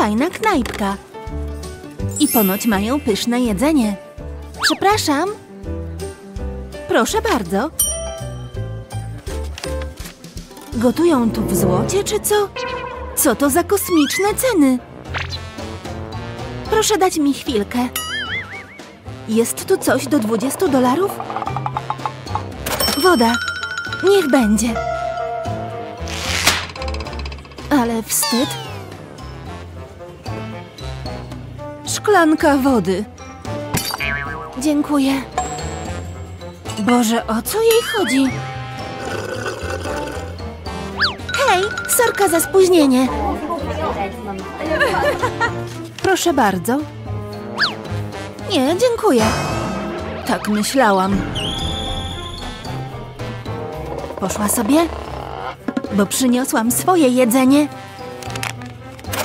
fajna knajpka. I ponoć mają pyszne jedzenie. Przepraszam. Proszę bardzo. Gotują tu w złocie, czy co? Co to za kosmiczne ceny? Proszę dać mi chwilkę. Jest tu coś do 20 dolarów? Woda. Niech będzie. Ale wstyd. Szklanka wody. Dziękuję. Boże, o co jej chodzi? Hej, sorka za spóźnienie. Proszę bardzo. Nie, dziękuję. Tak myślałam. Poszła sobie? Bo przyniosłam swoje jedzenie.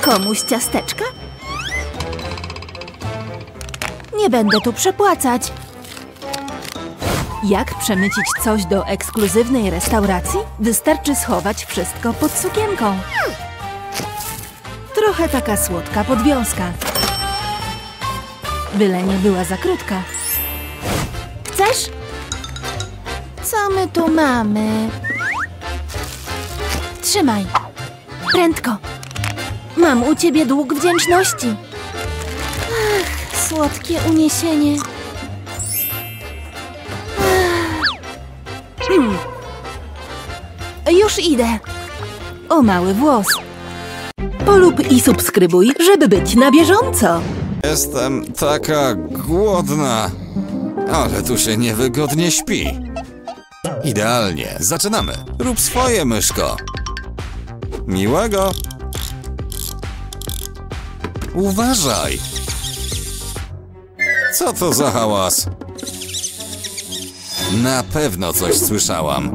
Komuś ciasteczka? Nie będę tu przepłacać. Jak przemycić coś do ekskluzywnej restauracji? Wystarczy schować wszystko pod sukienką. Trochę taka słodka podwiązka. Byle nie była za krótka. Chcesz? Co my tu mamy? Trzymaj. Prędko. Mam u ciebie dług wdzięczności. Słodkie uniesienie. Hmm. Już idę. O mały włos. Polub i subskrybuj, żeby być na bieżąco. Jestem taka głodna, ale tu się niewygodnie śpi. Idealnie, zaczynamy. Rób swoje, myszko. Miłego. Uważaj. Co to za hałas? Na pewno coś słyszałam.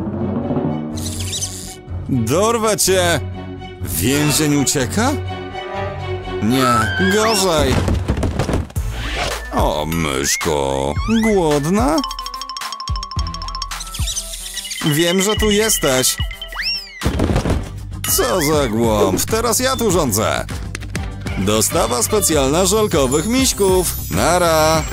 Dorwę cię! Więzień ucieka? Nie, gorzej. O, myszko, głodna? Wiem, że tu jesteś. Co za głąb, teraz ja tu rządzę. Dostawa specjalna żelkowych miśków. Nara.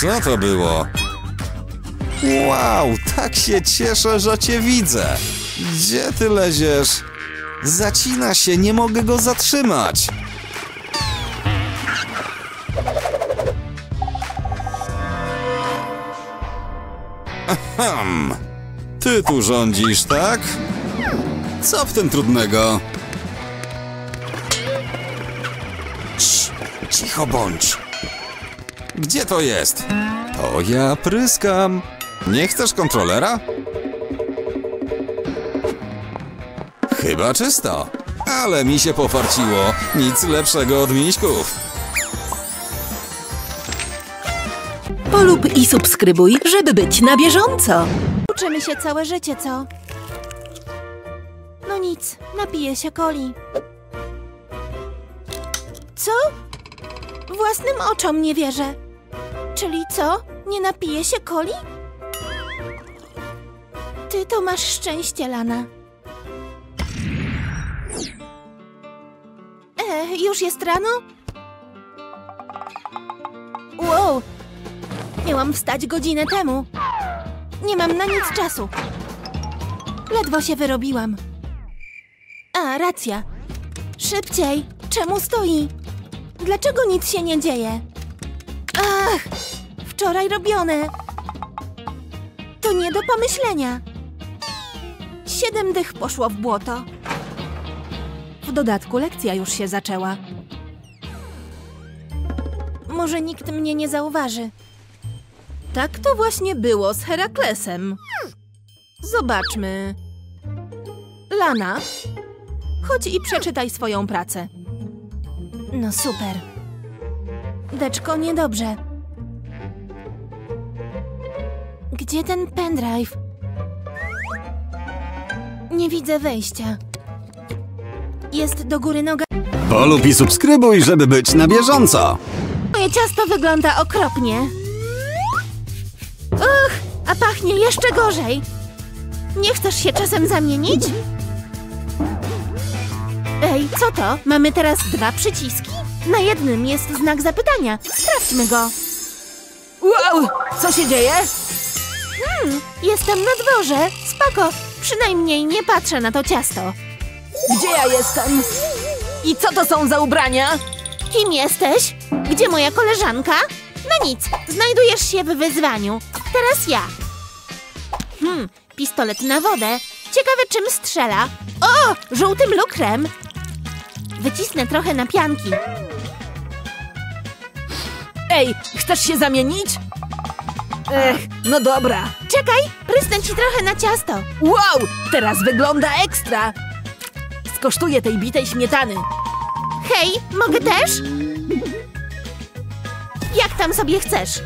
Co to było? Wow, tak się cieszę, że cię widzę. Gdzie ty leziesz? Zacina się, nie mogę go zatrzymać. Ahem. Ty tu rządzisz, tak? Co w tym trudnego? Cii, cicho bądź. Gdzie to jest? To ja pryskam. Nie chcesz kontrolera? Chyba czysto. Ale mi się pofarciło. Nic lepszego od miśków. Polub i subskrybuj, żeby być na bieżąco. Uczymy się całe życie, co? Nic, napiję się coli. Co? Własnym oczom nie wierzę. Czyli co? Nie napiję się coli? Ty to masz szczęście, Lana. E, już jest rano? Wow, Miałam wstać godzinę temu. Nie mam na nic czasu. Ledwo się wyrobiłam. A, racja. Szybciej! Czemu stoi? Dlaczego nic się nie dzieje? Ach! Wczoraj robione. To nie do pomyślenia. Siedem dych poszło w błoto. W dodatku lekcja już się zaczęła. Może nikt mnie nie zauważy. Tak to właśnie było z Heraklesem. Zobaczmy. Lana, chodź i przeczytaj swoją pracę. No super. Deczko, niedobrze. Gdzie ten pendrive? Nie widzę wejścia. Jest do góry noga. Polub i subskrybuj, żeby być na bieżąco. Moje ciasto wygląda okropnie. Uch, a pachnie jeszcze gorzej. Nie chcesz się czasem zamienić? Ej, co to? Mamy teraz dwa przyciski? Na jednym jest znak zapytania. Sprawdźmy go. Wow! Co się dzieje? Hmm, jestem na dworze. Spoko. Przynajmniej nie patrzę na to ciasto. Gdzie ja jestem? I co to są za ubrania? Kim jesteś? Gdzie moja koleżanka? No nic, znajdujesz się w wyzwaniu. Teraz ja. Hmm, pistolet na wodę. Ciekawe czym strzela. O, żółtym lukrem. Wycisnę trochę na pianki. Ej, chcesz się zamienić? Ech, no dobra. Czekaj, prysnę ci trochę na ciasto. Wow! Teraz wygląda ekstra! Skosztuję tej bitej śmietany. Hej, mogę też? Jak tam sobie chcesz?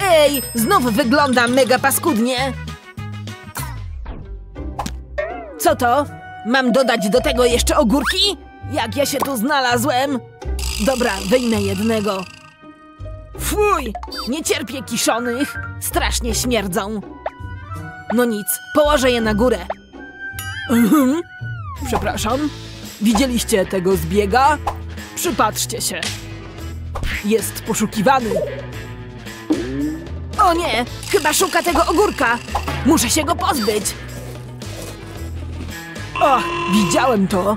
Ej, znów wygląda mega paskudnie. Co to? Mam dodać do tego jeszcze ogórki? Jak ja się tu znalazłem? Dobra, wyjmę jednego. Fuj, nie cierpię kiszonych. Strasznie śmierdzą. No nic, położę je na górę. Mhm. Przepraszam. Widzieliście tego zbiega? Przypatrzcie się. Jest poszukiwany. O nie! Chyba szuka tego ogórka! Muszę się go pozbyć! O, widziałem to!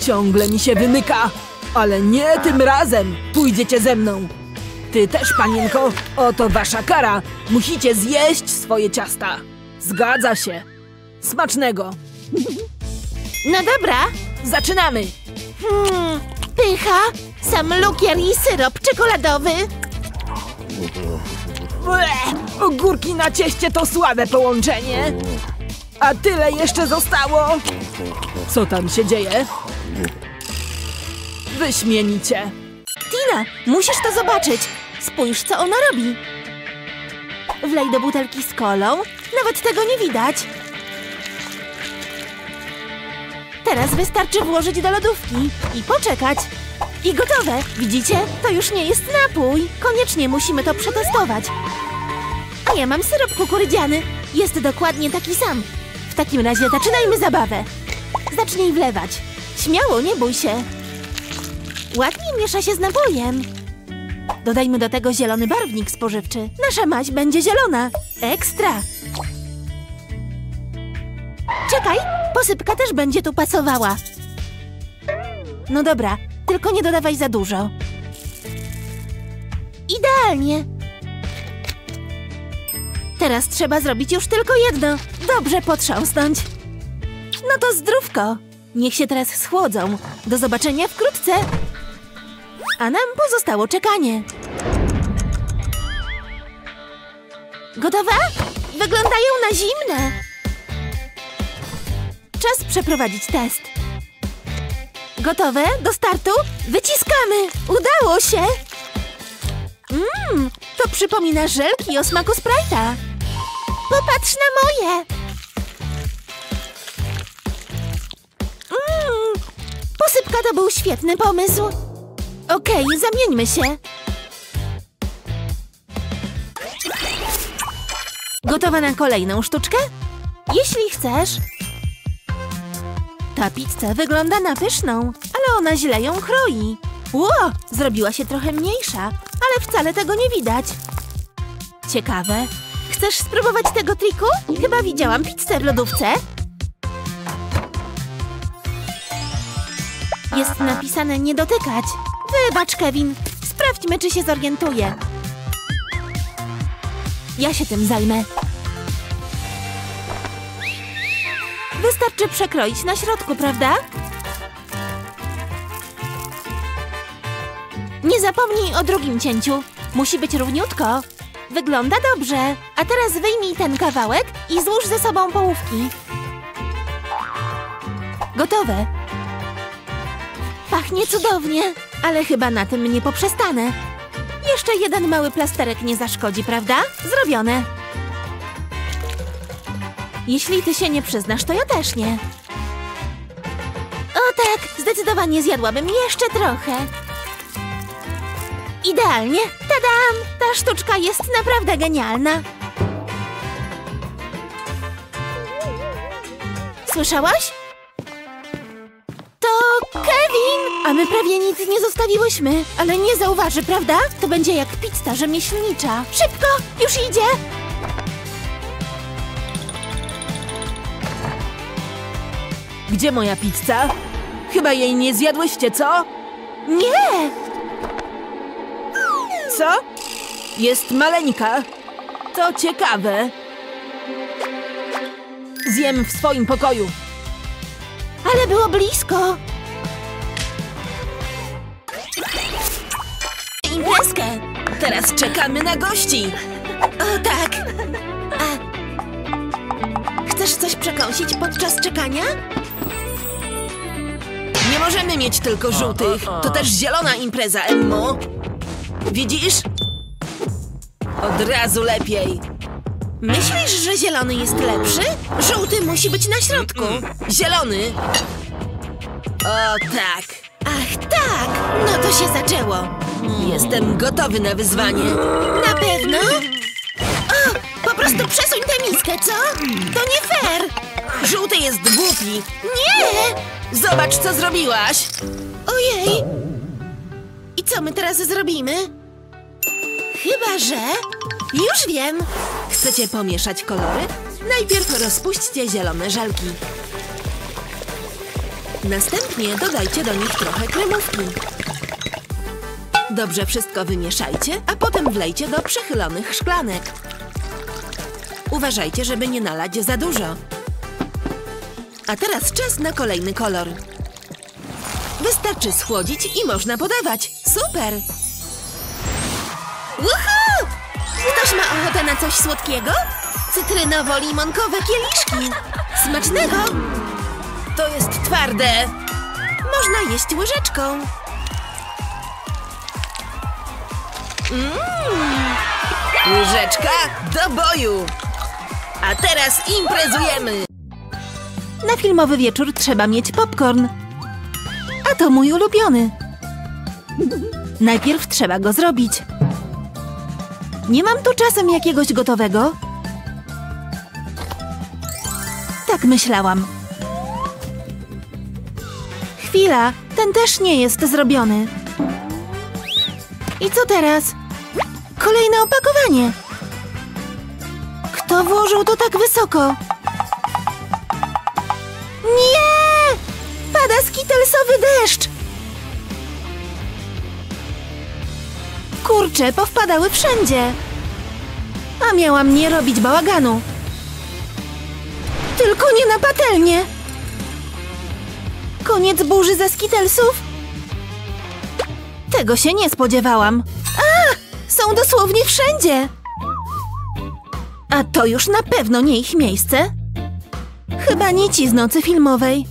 Ciągle mi się wymyka! Ale nie tym razem! Pójdziecie ze mną! Ty też, panienko! Oto wasza kara! Musicie zjeść swoje ciasta! Zgadza się! Smacznego! No dobra. Zaczynamy! Hmm, pycha, sam lukier i syrop czekoladowy. Ble, ogórki na cieście to słabe połączenie. A tyle jeszcze zostało. Co tam się dzieje? Wyśmienicie. Tina, musisz to zobaczyć. Spójrz, co ona robi. Wlej do butelki z kolą. Nawet tego nie widać. Teraz wystarczy włożyć do lodówki i poczekać. I gotowe. Widzicie? To już nie jest napój. Koniecznie musimy to przetestować. A ja mam syrop kukurydziany. Jest dokładnie taki sam. W takim razie zaczynajmy zabawę. Zacznij wlewać. Śmiało, nie bój się. Ładnie miesza się z napojem. Dodajmy do tego zielony barwnik spożywczy. Nasza maź będzie zielona. Ekstra! Czekaj, posypka też będzie tu pasowała. No dobra, tylko nie dodawaj za dużo. Idealnie. Teraz trzeba zrobić już tylko jedno. Dobrze potrząsnąć. No to zdrówko. Niech się teraz schłodzą. Do zobaczenia wkrótce. A nam pozostało czekanie. Gotowe? Wyglądają na zimne. Czas przeprowadzić test. Gotowe? Do startu? Wyciskamy! Udało się! Mmm, to przypomina żelki o smaku Sprite'a. Popatrz na moje! Mmm, posypka to był świetny pomysł. Okej, zamieńmy się. Gotowa na kolejną sztuczkę? Jeśli chcesz. Ta pizza wygląda na pyszną, ale ona źle ją chroi. Ło, zrobiła się trochę mniejsza, ale wcale tego nie widać. Ciekawe. Chcesz spróbować tego triku? Chyba widziałam pizzę w lodówce. Jest napisane nie dotykać. Wybacz, Kevin. Sprawdźmy, czy się zorientuje. Ja się tym zajmę. Wystarczy przekroić na środku, prawda? Nie zapomnij o drugim cięciu. Musi być równiutko. Wygląda dobrze. A teraz wyjmij ten kawałek i złóż ze sobą połówki. Gotowe. Pachnie cudownie, ale chyba na tym nie poprzestanę. Jeszcze jeden mały plasterek nie zaszkodzi, prawda? Zrobione. Jeśli ty się nie przyznasz, to ja też nie. O tak, zdecydowanie zjadłabym jeszcze trochę. Idealnie. Tadam! Ta sztuczka jest naprawdę genialna. Słyszałaś? Pauline! A my prawie nic nie zostawiłyśmy, ale nie zauważy, prawda? To będzie jak pizza rzemieślnicza. Szybko! Już idzie! Gdzie moja pizza? Chyba jej nie zjadłyście, co? Nie! Co? Jest maleńka. To ciekawe. Zjem w swoim pokoju. Ale było blisko! Imprezkę! Teraz czekamy na gości. O tak! A... Chcesz coś przekąsić podczas czekania? Nie możemy mieć tylko żółtych. To też zielona impreza, Emmo. Widzisz? Od razu lepiej. Myślisz, że zielony jest lepszy? Żółty musi być na środku. Zielony. O tak. Ach tak! No to się zaczęło. Jestem gotowy na wyzwanie. Na pewno? O, po prostu przesuń tę miskę, co? To nie fair! Żółty jest głupi. Nie! Zobacz, co zrobiłaś. Ojej! Co my teraz zrobimy? Chyba, że... Już wiem! Chcecie pomieszać kolory? Najpierw rozpuśćcie zielone żelki. Następnie dodajcie do nich trochę kremówki. Dobrze wszystko wymieszajcie, a potem wlejcie do przechylonych szklanek. Uważajcie, żeby nie nalać za dużo. A teraz czas na kolejny kolor. Wystarczy schłodzić i można podawać. Super! Woohoo! Ktoś ma ochotę na coś słodkiego? Cytrynowo-limonkowe kieliszki. Smacznego! To jest twarde. Można jeść łyżeczką. Łyżeczka do boju! A teraz imprezujemy! Na filmowy wieczór trzeba mieć popcorn. A to mój ulubiony. Najpierw trzeba go zrobić. Nie mam tu czasem jakiegoś gotowego. Tak myślałam. Chwila, ten też nie jest zrobiony. I co teraz? Kolejne opakowanie. Kto włożył to tak wysoko? Nie! Pada skitelsowy deszcz! Kurcze, powpadały wszędzie. A miałam nie robić bałaganu. Tylko nie na patelnię. Koniec burzy ze skitelsów? Tego się nie spodziewałam. A! Są dosłownie wszędzie. A to już na pewno nie ich miejsce. Chyba nici z nocy filmowej.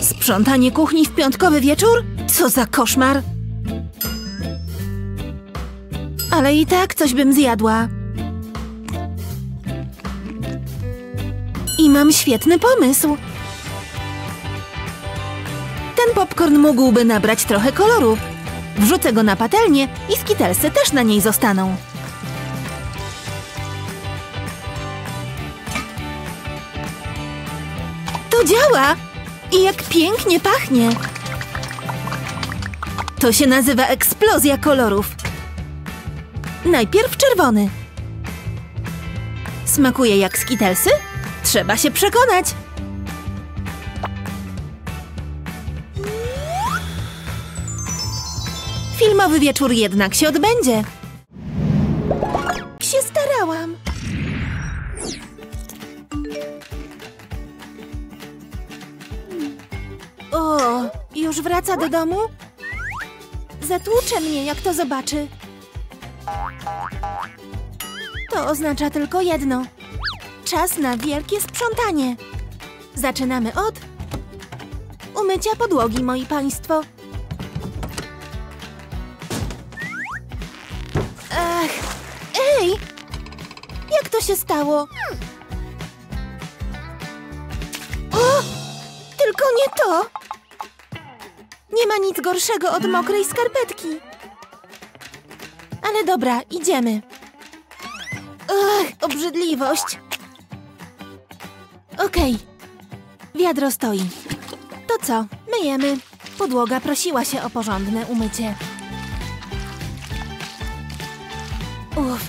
Sprzątanie kuchni w piątkowy wieczór? Co za koszmar! Ale i tak coś bym zjadła. I mam świetny pomysł. Ten popcorn mógłby nabrać trochę koloru. Wrzucę go na patelnię i skitelsy też na niej zostaną. To działa! I jak pięknie pachnie! To się nazywa eksplozja kolorów. Najpierw czerwony. Smakuje jak skitelsy? Trzeba się przekonać. Filmowy wieczór jednak się odbędzie. Się starałam. O, już wraca do domu? Zatłucze mnie, jak to zobaczy. To oznacza tylko jedno. Czas na wielkie sprzątanie. Zaczynamy od umycia podłogi, moi państwo. Ech, ej! Jak to się stało? O! Tylko nie to! Nie ma nic gorszego od mokrej skarpetki. Ale dobra, idziemy. Ach, obrzydliwość. Okej. Wiadro stoi. To co? Myjemy. Podłoga prosiła się o porządne umycie. Uff,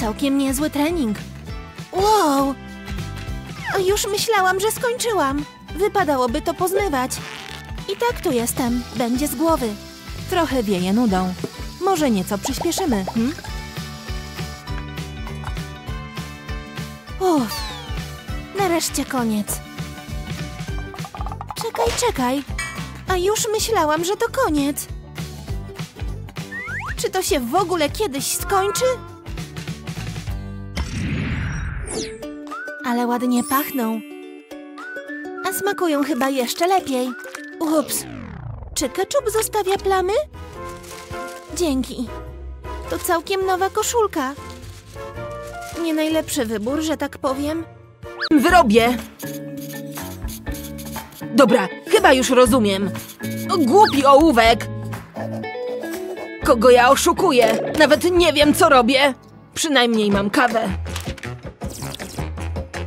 całkiem niezły trening. Wow! Już myślałam, że skończyłam. Wypadałoby to pozmywać. I tak tu jestem, będzie z głowy. Trochę wieje nudą. Może nieco przyspieszymy, hm? Uff, nareszcie koniec. Czekaj, czekaj. A już myślałam, że to koniec. Czy to się w ogóle kiedyś skończy? Ale ładnie pachną. A smakują chyba jeszcze lepiej. Ups. Czy ketchup zostawia plamy? Dzięki. To całkiem nowa koszulka. Nie najlepszy wybór, że tak powiem. Wyrobię. Dobra, chyba już rozumiem. Głupi ołówek. Kogo ja oszukuję? Nawet nie wiem, co robię. Przynajmniej mam kawę.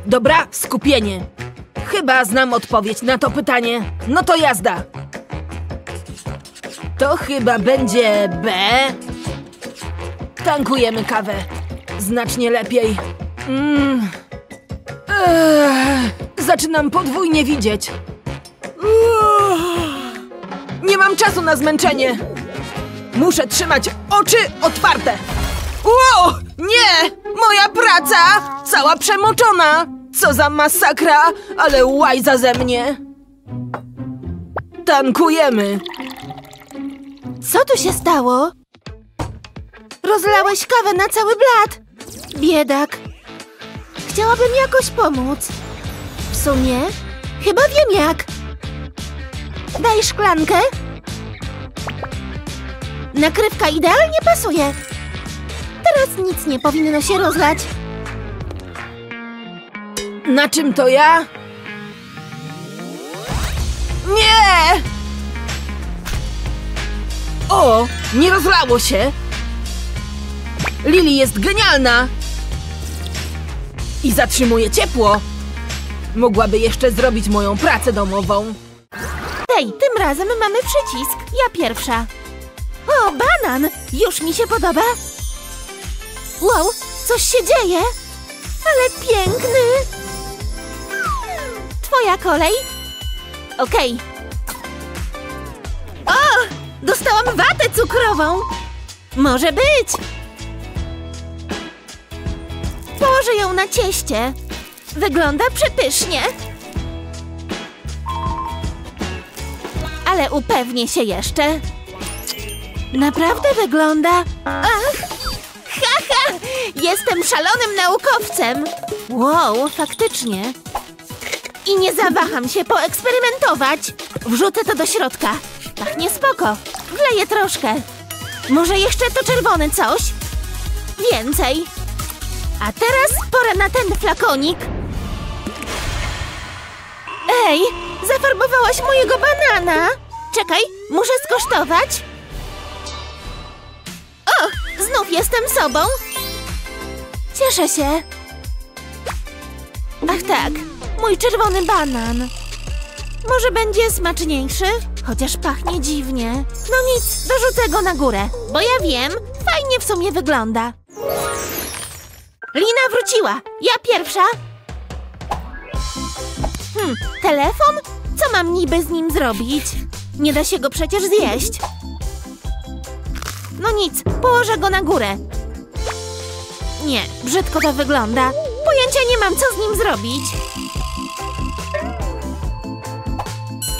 Dobra, skupienie. Chyba znam odpowiedź na to pytanie. No to jazda. To chyba będzie B. Tankujemy kawę. Znacznie lepiej. Mm. Zaczynam podwójnie widzieć. Nie mam czasu na zmęczenie. Muszę trzymać oczy otwarte. Wow! Nie! Moja praca! Cała przemoczona! Co za masakra, ale łajza ze mnie. Tankujemy. Co tu się stało? Rozlałeś kawę na cały blat. Biedak. Chciałabym jakoś pomóc. W sumie, chyba wiem jak. Daj szklankę. Nakrywka idealnie pasuje. Teraz nic nie powinno się rozlać. Na czym to ja? Nie! O, nie rozlało się. Lili jest genialna. I zatrzymuje ciepło. Mogłaby jeszcze zrobić moją pracę domową. Hej, tym razem mamy przycisk. Ja pierwsza. O, banan! Już mi się podoba. Wow, coś się dzieje. Ale piękny. Twoja kolej. Okej. O, dostałam watę cukrową. Może być. Położę ją na cieście. Wygląda przepysznie. ale upewnię się jeszcze. Naprawdę wygląda. Ach! Haha! Jestem szalonym naukowcem! Wow, faktycznie. I nie zawaham się poeksperymentować. Wrzucę to do środka. Pachnie spoko. Wleję troszkę. Może jeszcze to czerwone coś? Więcej. A teraz pora na ten flakonik. Ej, zafarbowałaś mojego banana. Czekaj, muszę skosztować. O, znów jestem sobą. Cieszę się. Ach tak, mój czerwony banan. Może będzie smaczniejszy? Chociaż pachnie dziwnie. No nic, dorzucę go na górę, bo ja wiem, fajnie w sumie wygląda. Lina wróciła. Ja pierwsza. Hmm, telefon? Co mam niby z nim zrobić? Nie da się go przecież zjeść. No nic, położę go na górę. Nie, brzydko to wygląda. Pojęcia nie mam, co z nim zrobić.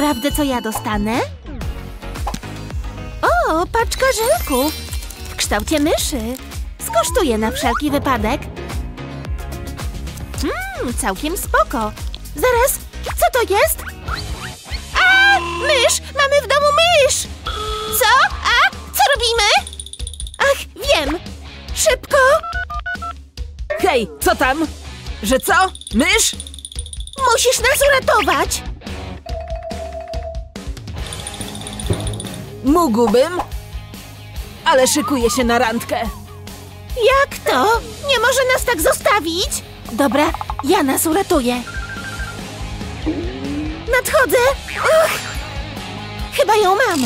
Sprawdzę, co ja dostanę. O, paczka żelków. W kształcie myszy. Skosztuję na wszelki wypadek. Mmm, całkiem spoko. Zaraz, co to jest? A, mysz! Mamy w domu mysz! Co? A, co robimy? Ach, wiem! Szybko! Hej, co tam? Że co? Mysz? Musisz nas uratować! Mógłbym, ale szykuję się na randkę. Jak to? Nie może nas tak zostawić? Dobra, ja nas uratuję. Nadchodzę! Uch! Chyba ją mam.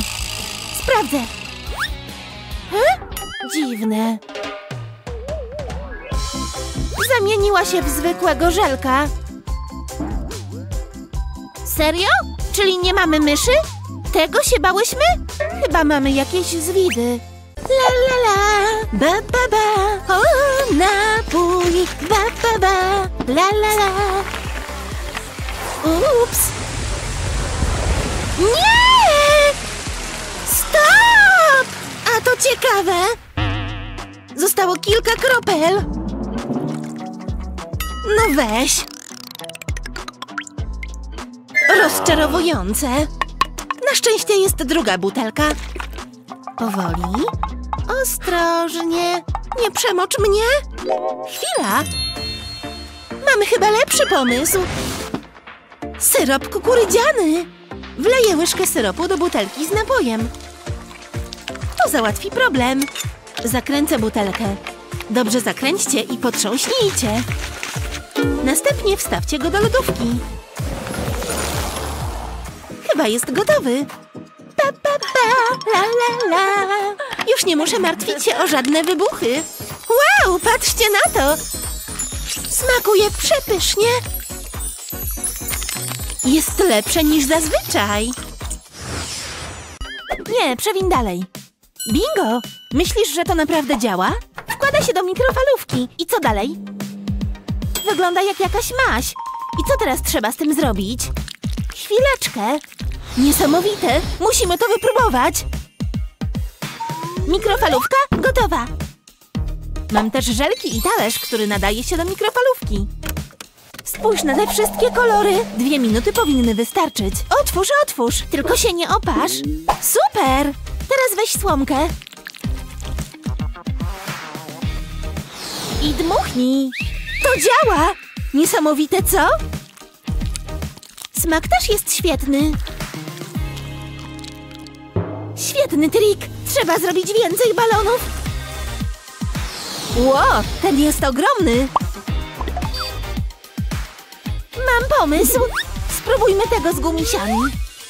Sprawdzę. Dziwne. Zamieniła się w zwykłego żelka. Serio? Czyli nie mamy myszy? Tego się bałyśmy? Chyba mamy jakieś zwidy. La la la, ba ba ba, o napój, ba ba ba, la la la. Ups. Nie! Stop! A to ciekawe. Zostało kilka kropel. No weź. Rozczarowujące. Na szczęście jest druga butelka. Powoli. Ostrożnie. Nie przemocz mnie. Chwila. Mamy chyba lepszy pomysł. Syrop kukurydziany. Wleję łyżkę syropu do butelki z napojem. To załatwi problem. Zakręcę butelkę. Dobrze zakręćcie i potrząśnijcie. Następnie wstawcie go do lodówki. Chyba jest gotowy. Pa, pa, pa, la, la, la. Już nie muszę martwić się o żadne wybuchy. Wow, patrzcie na to! Smakuje przepysznie. Jest lepsze niż zazwyczaj. Nie, przewin dalej. Bingo! Myślisz, że to naprawdę działa? Wkłada się do mikrofalówki. I co dalej? Wygląda jak jakaś maś. I co teraz trzeba z tym zrobić? Chwileczkę. Niesamowite. Musimy to wypróbować. Mikrofalówka gotowa. Mam też żelki i talerz, który nadaje się do mikrofalówki. Spójrz na te wszystkie kolory. Dwie minuty powinny wystarczyć. Otwórz, otwórz. Tylko się nie opasz. Super! Teraz weź słomkę. I dmuchnij. To działa! Niesamowite, co? Smak też jest świetny. Świetny trik! Trzeba zrobić więcej balonów. Ło, ten jest ogromny. Mam pomysł. Spróbujmy tego z gumisiami.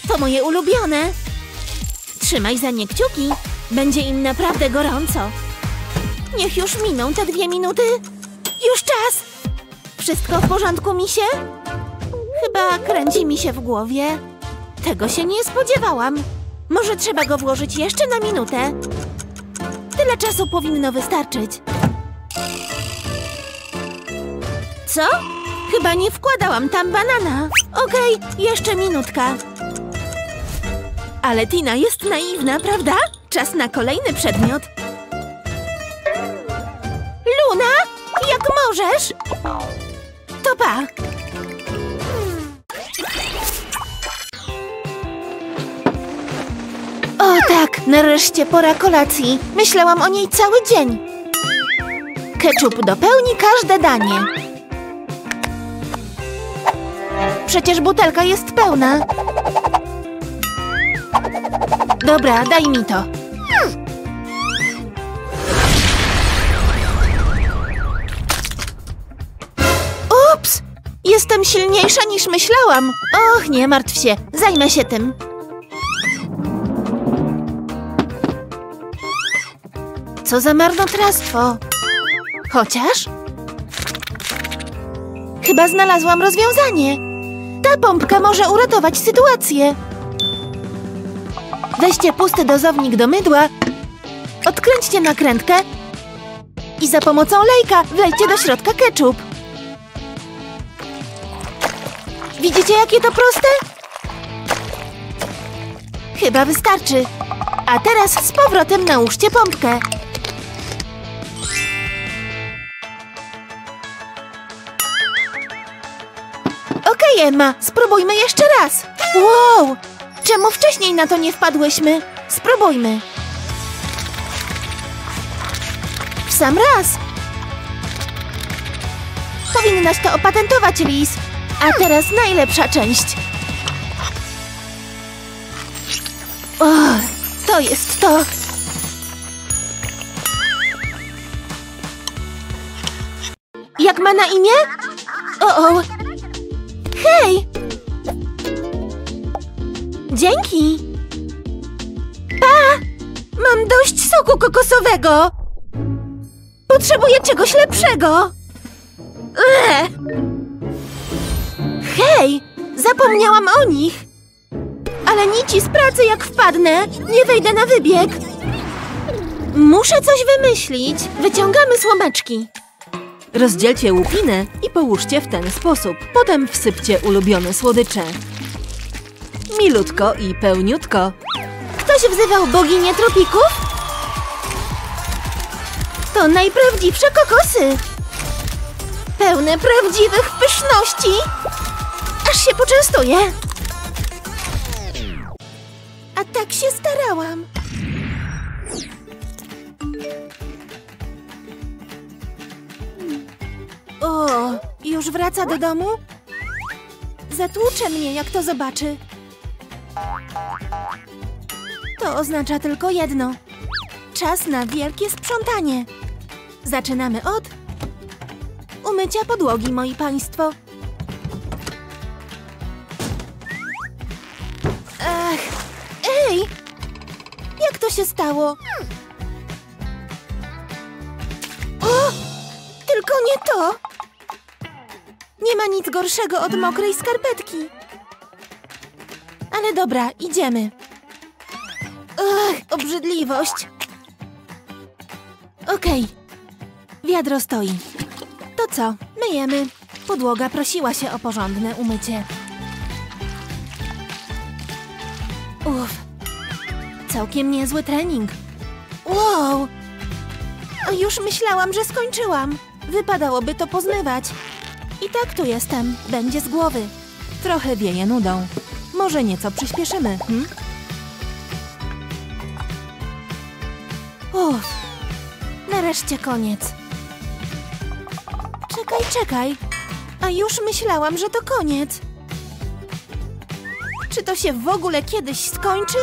To moje ulubione. Trzymaj za nie kciuki. Będzie im naprawdę gorąco. Niech już miną te dwie minuty. Już czas. Wszystko w porządku, misie? Chyba kręci mi się w głowie. Tego się nie spodziewałam. Może trzeba go włożyć jeszcze na minutę. Tyle czasu powinno wystarczyć. Co? Chyba nie wkładałam tam banana. Okej, jeszcze minutka. Ale Tina jest naiwna, prawda? Czas na kolejny przedmiot. Luna, jak możesz? To pa. O tak, nareszcie pora kolacji. Myślałam o niej cały dzień. Ketchup dopełni każde danie. Przecież butelka jest pełna. Dobra, daj mi to. Ups! Jestem silniejsza niż myślałam. Och, nie martw się, zajmę się tym. Co za marnotrawstwo. Chociaż... Chyba znalazłam rozwiązanie. Ta pompka może uratować sytuację. Weźcie pusty dozownik do mydła, odkręćcie nakrętkę i za pomocą lejka wlejcie do środka ketchup. Widzicie, jakie to proste? Chyba wystarczy. A teraz z powrotem nałóżcie pompkę. Okej, Emma, spróbujmy jeszcze raz. Wow! Czemu wcześniej na to nie wpadłyśmy? Spróbujmy. W sam raz. Powinnaś to opatentować, Liz. A teraz najlepsza część. O, to jest to. Jak ma na imię? O, o. Hej! Dzięki! Pa! Mam dość soku kokosowego! Potrzebuję czegoś lepszego! Hej! Zapomniałam o nich! Ale nici z pracy jak wpadnę, nie wejdę na wybieg. Muszę coś wymyślić. Wyciągamy słomeczki. Rozdzielcie łupinę i połóżcie w ten sposób. Potem wsypcie ulubione słodycze. Milutko i pełniutko. Ktoś wzywał boginię tropików? To najprawdziwsze kokosy. Pełne prawdziwych pyszności. Aż się poczęstuję. A tak się starałam. O, już wraca do domu? Zatłucze mnie, jak to zobaczy. To oznacza tylko jedno. Czas na wielkie sprzątanie. Zaczynamy od umycia podłogi, moi państwo. Ach, ej! Jak to się stało? O! Tylko nie to! Nie ma nic gorszego od mokrej skarpetki. Ale dobra, idziemy. Ach, obrzydliwość. Okej. Wiadro stoi. To co? Myjemy. Podłoga prosiła się o porządne umycie. Uff. Całkiem niezły trening. Wow. Już myślałam, że skończyłam. Wypadałoby to pozmywać. I tak tu jestem. Będzie z głowy. Trochę wieje nudą. Może nieco przyspieszymy, hm? Uff, nareszcie koniec. Czekaj, czekaj. A już myślałam, że to koniec. Czy to się w ogóle kiedyś skończy?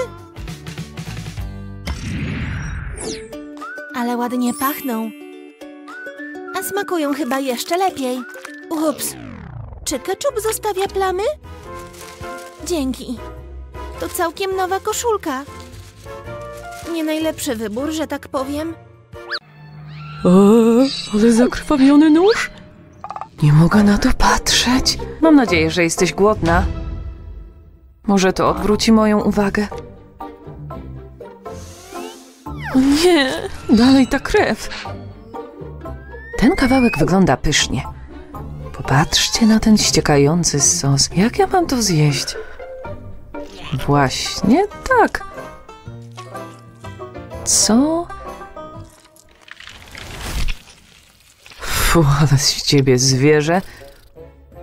Ale ładnie pachną. Smakują chyba jeszcze lepiej. Ups. Czy ketchup zostawia plamy? Dzięki. To całkiem nowa koszulka. Nie najlepszy wybór, że tak powiem. O, ale zakrwawiony nóż? Nie mogę na to patrzeć. Mam nadzieję, że jesteś głodna. Może to odwróci moją uwagę. Nie, dalej ta krew. Ten kawałek wygląda pysznie. Popatrzcie na ten ściekający sos. Jak ja mam to zjeść? Właśnie tak. Co? Fu, ale z ciebie zwierzę.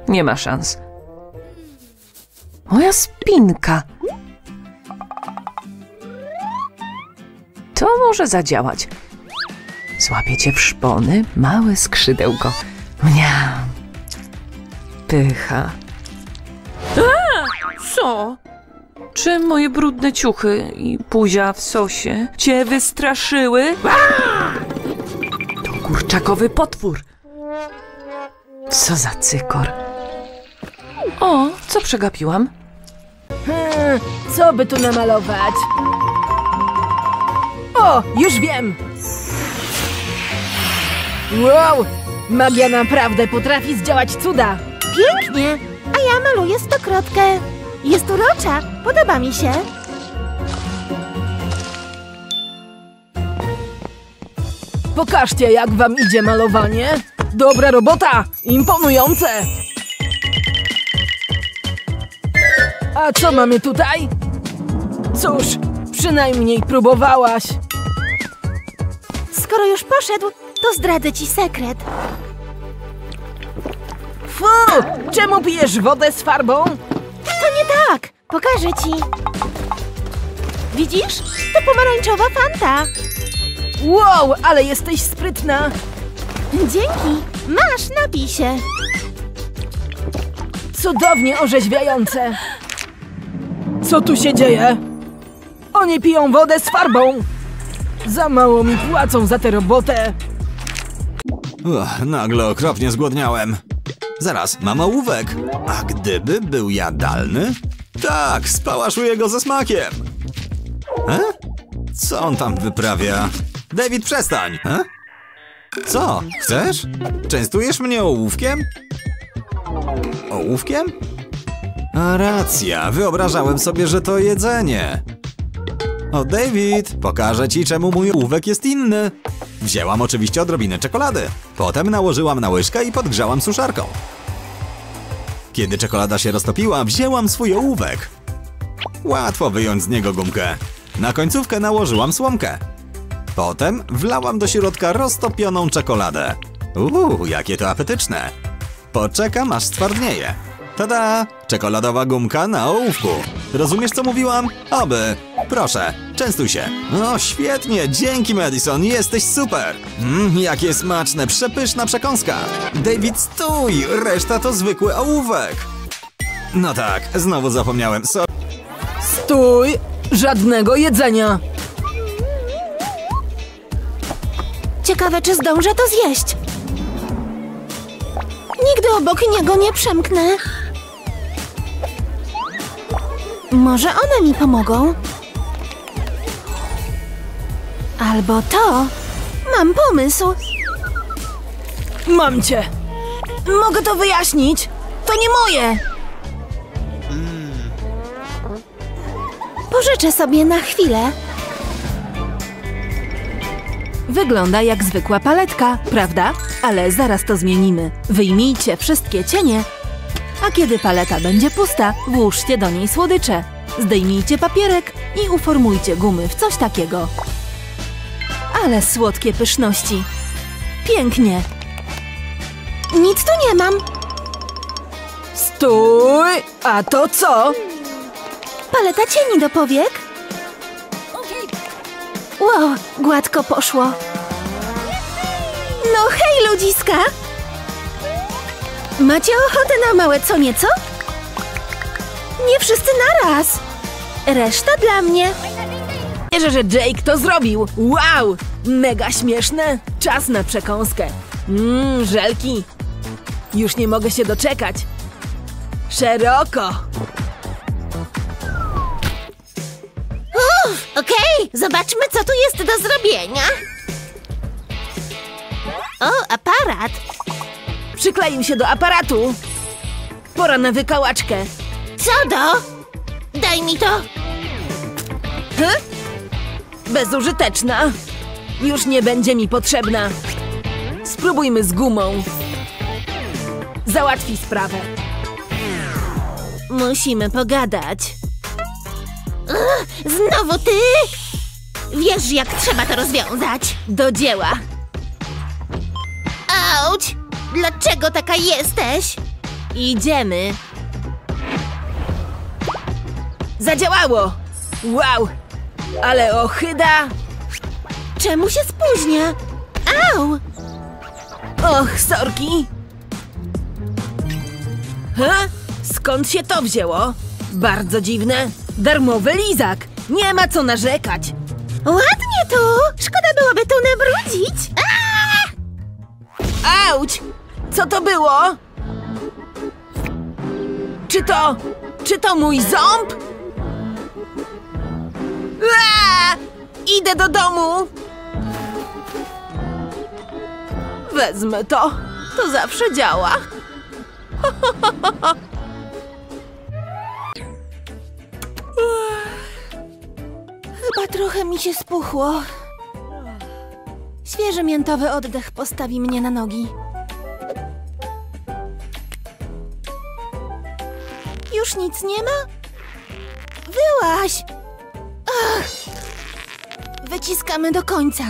Nie ma szans. Moja spinka. To może zadziałać. Złapię cię w szpony, małe skrzydełko. Mniam. Pycha. Co? Czy moje brudne ciuchy i puzia w sosie cię wystraszyły? To kurczakowy potwór. Co za cykor. O, co przegapiłam? Hmm, co by tu namalować? O, już wiem! Wow! Magia naprawdę potrafi zdziałać cuda! Pięknie! A ja maluję stokrotkę. Jest urocza. Podoba mi się. Pokażcie, jak wam idzie malowanie. Dobra robota! Imponujące! A co mamy tutaj? Cóż, przynajmniej próbowałaś. Skoro już poszedł, to zdradzę ci sekret. Fu! Czemu pijesz wodę z farbą? To nie tak. Pokażę ci. Widzisz? To pomarańczowa fanta. Wow, ale jesteś sprytna! Dzięki. Masz, napij się. Cudownie orzeźwiające! Co tu się dzieje? Oni piją wodę z farbą! Za mało mi płacą za tę robotę! Uch, nagle okropnie zgłodniałem. Zaraz, mam ołówek. A gdyby był jadalny? Tak, spałaszuję go ze smakiem. E? Co on tam wyprawia? David, przestań! E? Co? Chcesz? Częstujesz mnie ołówkiem? Ołówkiem? A racja, wyobrażałem sobie, że to jedzenie. O, David, pokażę ci, czemu mój ołówek jest inny. Wzięłam oczywiście odrobinę czekolady. Potem nałożyłam na łyżkę i podgrzałam suszarką. Kiedy czekolada się roztopiła, wzięłam swój ołówek. Łatwo wyjąć z niego gumkę. Na końcówkę nałożyłam słomkę. Potem wlałam do środka roztopioną czekoladę. Uuu, jakie to apetyczne. Poczekam, aż stwardnieje. Tada! Czekoladowa gumka na ołówku. Rozumiesz, co mówiłam? Oby. Proszę, częstuj się. O, świetnie, dzięki Madison, jesteś super. Mmm, jakie smaczne, przepyszna przekąska. David, stój, reszta to zwykły ołówek. No tak, znowu zapomniałem. So Stój! Żadnego jedzenia! Ciekawe, czy zdążę to zjeść. Nigdy obok niego nie przemknę. Może one mi pomogą? Albo to. Mam pomysł. Mam cię! Mogę to wyjaśnić! To nie moje! Pożyczę sobie na chwilę. Wygląda jak zwykła paletka, prawda? Ale zaraz to zmienimy. Wyjmijcie wszystkie cienie, a kiedy paleta będzie pusta, włóżcie do niej słodycze. Zdejmijcie papierek i uformujcie gumy w coś takiego. Ale słodkie pyszności. Pięknie. Nic tu nie mam. Stój! A to co? Paleta cieni do powiek. Wow, gładko poszło. No hej, ludziska! Macie ochotę na małe co nieco? Nie wszyscy naraz. Reszta dla mnie. Wierzę, że Jake to zrobił! Wow! Mega śmieszne! Czas na przekąskę! Mmm, żelki! Już nie mogę się doczekać! Szeroko! Okej, zobaczmy, co tu jest do zrobienia. O, aparat. Przykleił się do aparatu! Pora na wykałaczkę! Co do? Daj mi to. Hm? Bezużyteczna! Już nie będzie mi potrzebna! Spróbujmy z gumą! Załatwi sprawę! Musimy pogadać. Ugh, znowu ty? Wiesz, jak trzeba to rozwiązać. Do dzieła! Auć! Dlaczego taka jesteś? Idziemy! Zadziałało! Wow! Ale ochyda! Czemu się spóźnia? Au! Och, sorki! Ha? Skąd się to wzięło? Bardzo dziwne. Darmowy lizak. Nie ma co narzekać. Ładnie tu! Szkoda byłoby tu nabrudzić. A! Auć! Co to było? Czy to... Czy to mój ząb? Ua! Idę do domu! Wezmę to. To zawsze działa. Chyba trochę mi się spuchło. Świeży miętowy oddech postawi mnie na nogi. Już nic nie ma? Wyłaś! Ach. Wyciskamy do końca.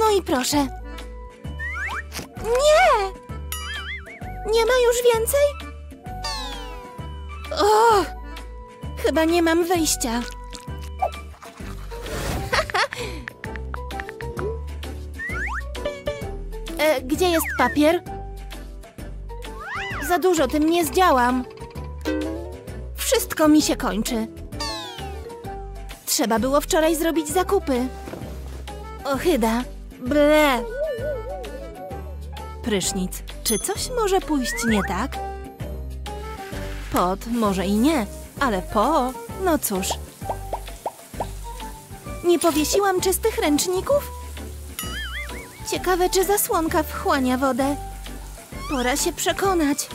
No i proszę. Nie! Nie ma już więcej? O! Chyba nie mam wyjścia. E, gdzie jest papier? Za dużo tym nie zdziałam. Wszystko mi się kończy. Trzeba było wczoraj zrobić zakupy. Ochyda. Ble. Prysznic. Czy coś może pójść nie tak? Pot może i nie, ale po, no cóż. Nie powiesiłam czystych ręczników? Ciekawe, czy zasłonka wchłania wodę. Pora się przekonać.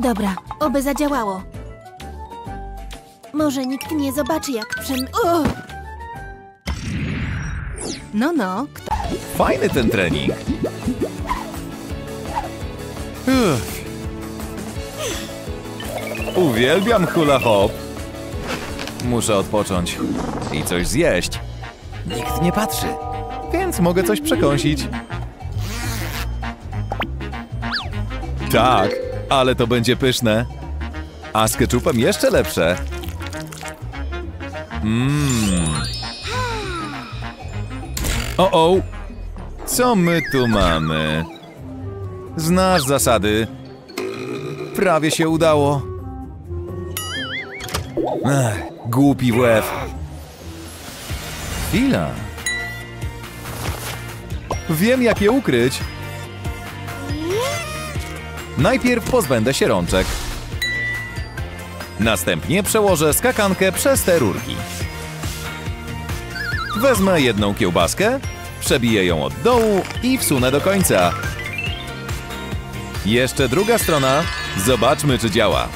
Dobra, oby zadziałało. Może nikt nie zobaczy, jak przem... O! No, no, kto... Fajny ten trening. Uwielbiam hula hop. Muszę odpocząć i coś zjeść. Nikt nie patrzy, więc mogę coś przekąsić. Tak, ale to będzie pyszne. A z ketchupem jeszcze lepsze. Mmm. O! Co my tu mamy? Znasz zasady. Prawie się udało. Ech, głupi łeb. Chwila. Wiem, jak je ukryć. Najpierw pozbędę się rączek. Następnie przełożę skakankę przez te rurki. Wezmę jedną kiełbaskę, przebiję ją od dołu i wsunę do końca. Jeszcze druga strona. Zobaczmy, czy działa.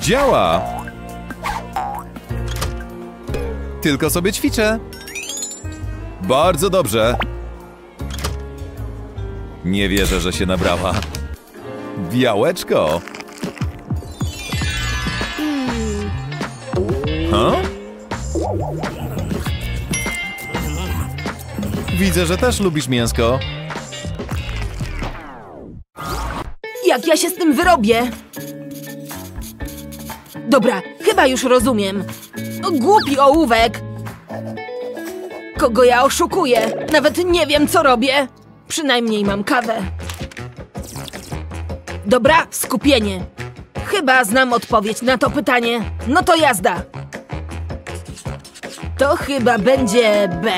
Działa! Tylko sobie ćwiczę. Bardzo dobrze. Nie wierzę, że się nabrała. Białeczko. Widzę, że też lubisz mięsko. Jak ja się z tym wyrobię? Dobra, chyba już rozumiem. Głupi ołówek! Kogo ja oszukuję? Nawet nie wiem, co robię. Przynajmniej mam kawę. Dobra, skupienie. Chyba znam odpowiedź na to pytanie. No to jazda. To chyba będzie B.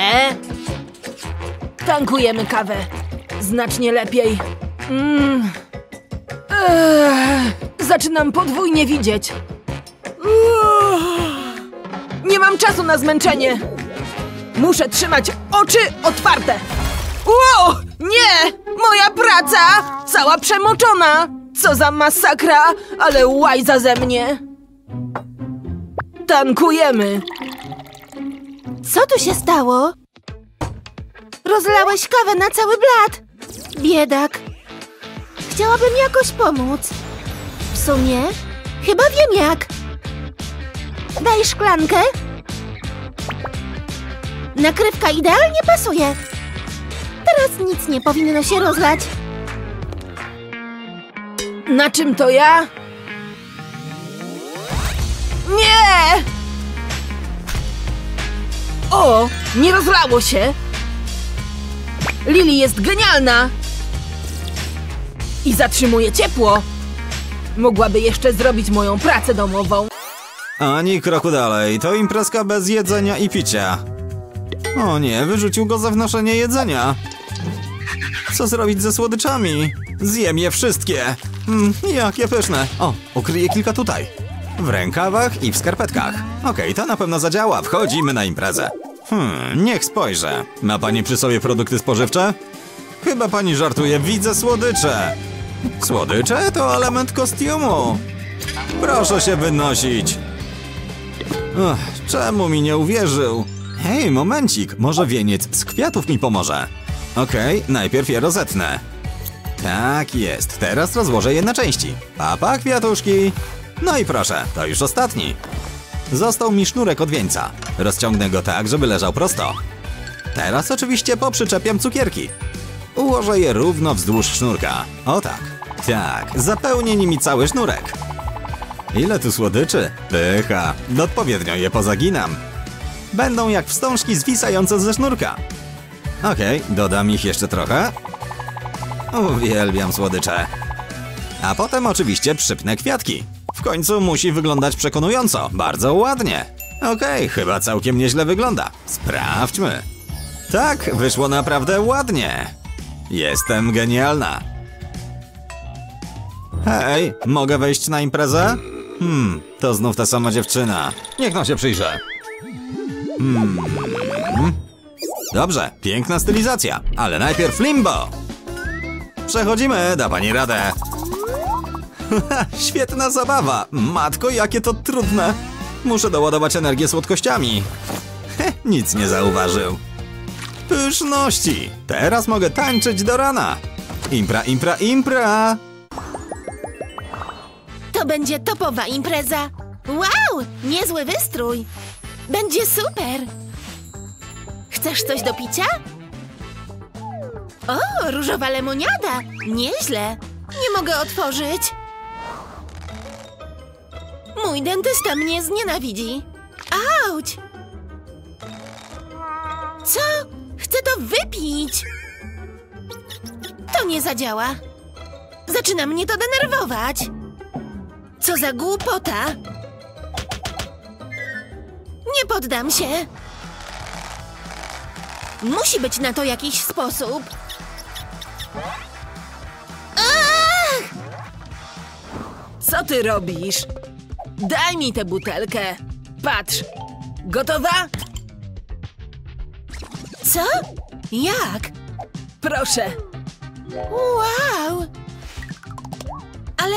Tankujemy kawę. Znacznie lepiej. Mm. Zaczynam podwójnie widzieć. Nie mam czasu na zmęczenie. Muszę trzymać oczy otwarte. Wow! Nie! Moja praca! Cała przemoczona! Co za masakra, ale łajza ze mnie. Tankujemy. Co tu się stało? Rozlałeś kawę na cały blat. Biedak. Chciałabym jakoś pomóc. W sumie, chyba wiem jak. Daj szklankę. Nakrywka idealnie pasuje. Teraz nic nie powinno się rozlać. Na czym to ja? Nie! O, nie rozlało się. Lili jest genialna. I zatrzymuje ciepło. Mogłaby jeszcze zrobić moją pracę domową. Ani kroku dalej, to imprezka bez jedzenia i picia. O nie, wyrzucił go za wnoszenie jedzenia. Co zrobić ze słodyczami? Zjem je wszystkie. Mm, jakie pyszne. O, ukryję kilka tutaj. W rękawach i w skarpetkach. Okej, to na pewno zadziała. Wchodzimy na imprezę. Hmm, niech spojrzę. Ma pani przy sobie produkty spożywcze? Chyba pani żartuje, widzę słodycze. Słodycze to element kostiumu. Proszę się wynosić. Ach, czemu mi nie uwierzył? Hej, momencik, może wieniec z kwiatów mi pomoże. Okej, najpierw je rozetnę. Tak jest, teraz rozłożę je na części. Papa, kwiatuszki. No i proszę, to już ostatni. Został mi sznurek od wieńca. Rozciągnę go tak, żeby leżał prosto. Teraz oczywiście poprzyczepiam cukierki. Ułożę je równo wzdłuż sznurka. O tak. Tak, zapełnię nimi cały sznurek. Ile tu słodyczy? Pycha. Odpowiednio je pozaginam. Będą jak wstążki zwisające ze sznurka. Okej, dodam ich jeszcze trochę. Uwielbiam słodycze. A potem oczywiście przypnę kwiatki. Końcu musi wyglądać przekonująco, bardzo ładnie. Okej, chyba całkiem nieźle wygląda. Sprawdźmy. Tak, wyszło naprawdę ładnie. Jestem genialna. Hej, mogę wejść na imprezę? Hmm, to znów ta sama dziewczyna. Niech no się przyjrzę. Hmm. Dobrze, piękna stylizacja, ale najpierw limbo. Przechodzimy, da pani radę. Świetna zabawa. Matko, jakie to trudne. Muszę doładować energię słodkościami. Heh, nic nie zauważył. Pyszności. Teraz mogę tańczyć do rana. Impra, impra, impra. To będzie topowa impreza. Wow, niezły wystrój. Będzie super. Chcesz coś do picia? O, różowa lemoniada. Nieźle. Nie mogę otworzyć. Mój dentysta mnie znienawidzi. Auć! Co? Chcę to wypić. To nie zadziała. Zaczyna mnie to denerwować. Co za głupota! Nie poddam się! Musi być na to jakiś sposób. Ach! Co ty robisz? Daj mi tę butelkę. Patrz. Gotowa? Co? Jak? Proszę. Wow! Ale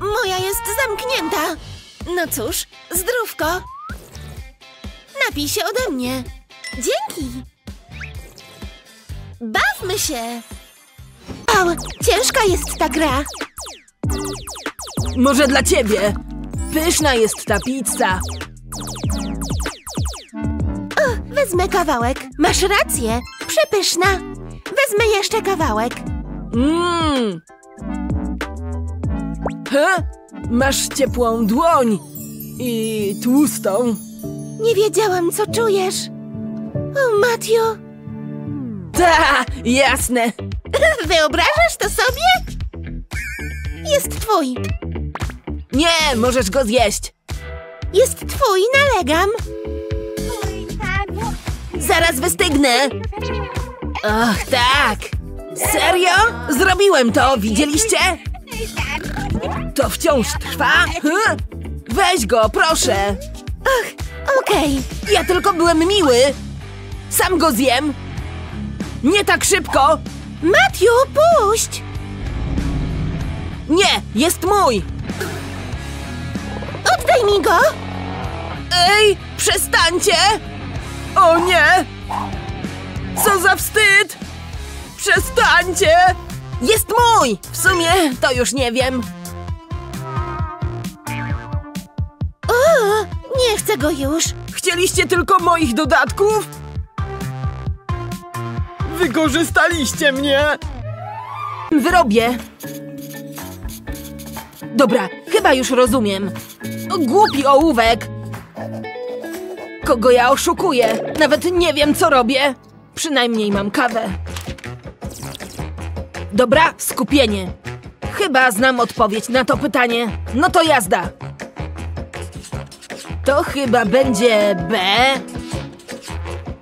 moja jest zamknięta. No cóż, zdrówko. Napij się ode mnie. Dzięki. Bawmy się. Au, ciężka jest ta gra. Może dla ciebie. Pyszna jest ta pizza. Wezmę kawałek. Masz rację. Przepyszna. Wezmę jeszcze kawałek. Mmm. Masz ciepłą dłoń. I tłustą. Nie wiedziałam, co czujesz. O, Matthew, Ta, jasne. wyobrażasz to sobie? Jest twój. Nie, możesz go zjeść. Jest twój, nalegam. Zaraz wystygnę. Ach, tak. Serio? Zrobiłem to, widzieliście? To wciąż trwa? Hm? Weź go, proszę. Okej. Ja tylko byłem miły. Sam go zjem. Nie tak szybko. Matthew, puść! Nie, jest mój. Mi go! Ej, przestańcie! O nie! Co za wstyd! Przestańcie! Jest mój! W sumie to już nie wiem. O, nie chcę go już. Chcieliście tylko moich dodatków? Wykorzystaliście mnie! Wyrobię. Dobra, chyba już rozumiem. Głupi ołówek! Kogo ja oszukuję? Nawet nie wiem, co robię. Przynajmniej mam kawę. Dobra, skupienie. Chyba znam odpowiedź na to pytanie. No to jazda. To chyba będzie B.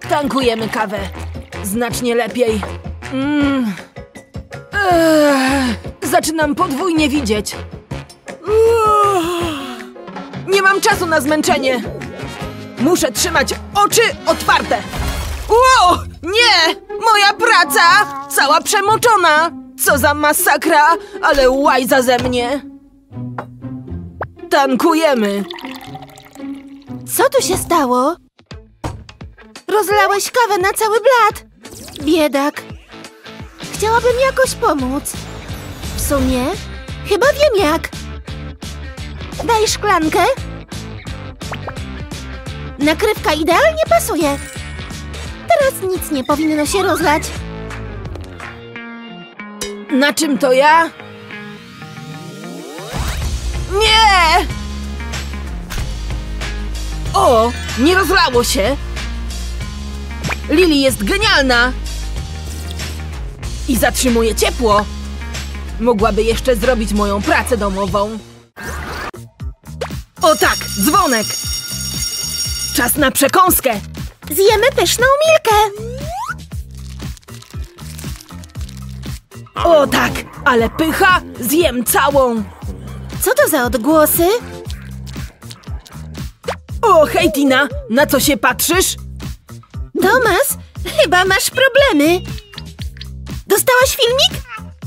Tankujemy kawę. Znacznie lepiej. Mm. Zaczynam podwójnie widzieć. Nie mam czasu na zmęczenie. Muszę trzymać oczy otwarte. Ło! Nie! Moja praca! Cała przemoczona! Co za masakra, ale łajza ze mnie. Tankujemy. Co tu się stało? Rozlałeś kawę na cały blat. Biedak. Chciałabym jakoś pomóc. W sumie, chyba wiem jak. Daj szklankę. Nakrywka idealnie pasuje. Teraz nic nie powinno się rozlać. Na czym to ja? Nie! O, nie rozlało się. Lili jest genialna. I zatrzymuje ciepło. Mogłaby jeszcze zrobić moją pracę domową. O tak, dzwonek. Czas na przekąskę. Zjemy pyszną milkę. O tak, ale pycha, zjem całą. Co to za odgłosy? O, hej Tina, na co się patrzysz? Tomas, chyba masz problemy. Dostałaś filmik?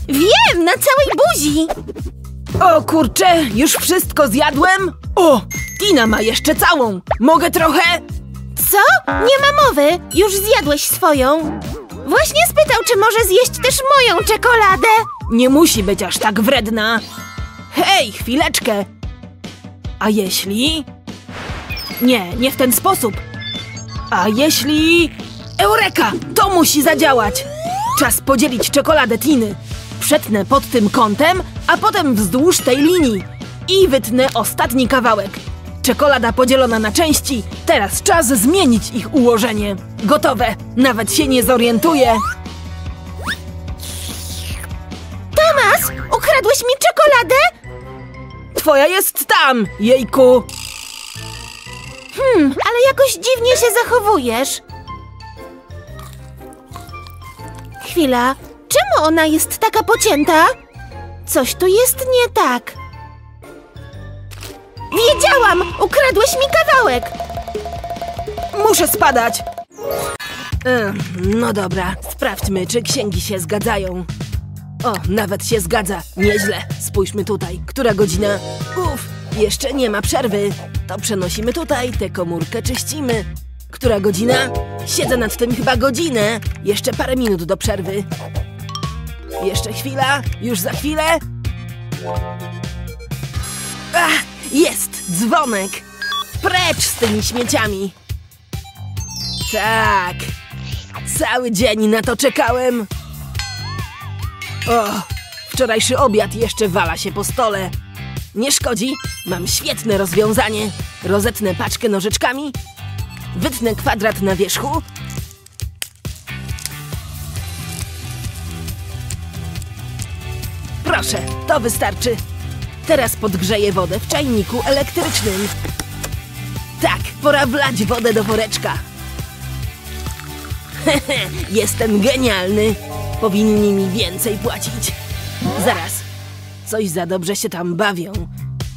Wiem, na całej buzi. O kurczę, już wszystko zjadłem? O, Tina ma jeszcze całą. Mogę trochę? Co? Nie ma mowy. Już zjadłeś swoją. Właśnie spytał, czy może zjeść też moją czekoladę. Nie musi być aż tak wredna. Hej, chwileczkę. A jeśli... Nie, nie w ten sposób. A jeśli... Eureka! To musi zadziałać! Czas podzielić czekoladę Tiny. Przetnę pod tym kątem, a potem wzdłuż tej linii. I wytnę ostatni kawałek. Czekolada podzielona na części. Teraz czas zmienić ich ułożenie. Gotowe. Nawet się nie zorientuję. Tomas, ukradłeś mi czekoladę? Twoja jest tam, jejku. Hmm, ale jakoś dziwnie się zachowujesz. Chwila, czemu ona jest taka pocięta? Coś tu jest nie tak. Wiedziałam! Ukradłeś mi kawałek! Muszę spadać. No dobra, sprawdźmy, czy księgi się zgadzają. O, nawet się zgadza. Nieźle. Spójrzmy tutaj. Która godzina? Uf, jeszcze nie ma przerwy. To przenosimy tutaj, tę komórkę czyścimy. Która godzina? Siedzę nad tym chyba godzinę. Jeszcze parę minut do przerwy. Jeszcze chwila, już za chwilę. Ach, jest! Dzwonek! Precz z tymi śmieciami! Tak! Cały dzień na to czekałem! O, wczorajszy obiad jeszcze wala się po stole. Nie szkodzi, mam świetne rozwiązanie. Rozetnę paczkę nożyczkami, wytnę kwadrat na wierzchu. Proszę, to wystarczy. Teraz podgrzeję wodę w czajniku elektrycznym. Tak, pora wlać wodę do woreczka. Hehe, jestem genialny. Powinni mi więcej płacić. Zaraz, coś za dobrze się tam bawią.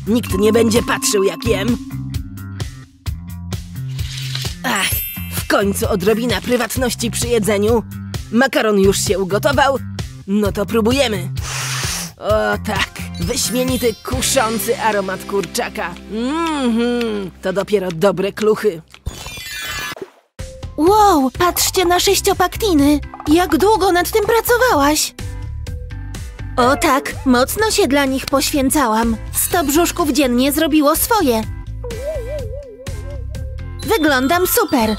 Nikt nie będzie patrzył, jak jem. Ach, w końcu odrobina prywatności przy jedzeniu. Makaron już się ugotował. No to próbujemy. O tak, wyśmienity, kuszący aromat kurczaka. Mhm, to dopiero dobre kluchy. Wow, patrzcie na sześciopaktiny! Jak długo nad tym pracowałaś? O tak, mocno się dla nich poświęcałam. Sto brzuszków dziennie zrobiło swoje. Wyglądam super.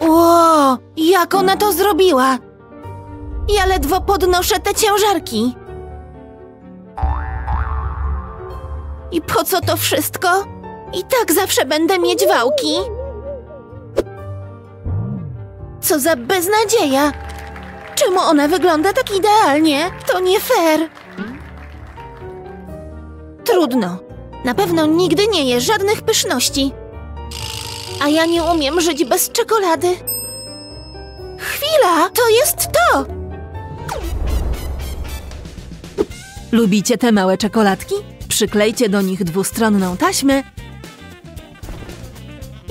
Ło, jak ona to zrobiła? Ja ledwo podnoszę te ciężarki. I po co to wszystko? I tak zawsze będę mieć wałki. Co za beznadzieja! Czemu ona wygląda tak idealnie? To nie fair. Trudno. Na pewno nigdy nie je żadnych pyszności. A ja nie umiem żyć bez czekolady. Chwila, to jest to! Lubicie te małe czekoladki? Przyklejcie do nich dwustronną taśmę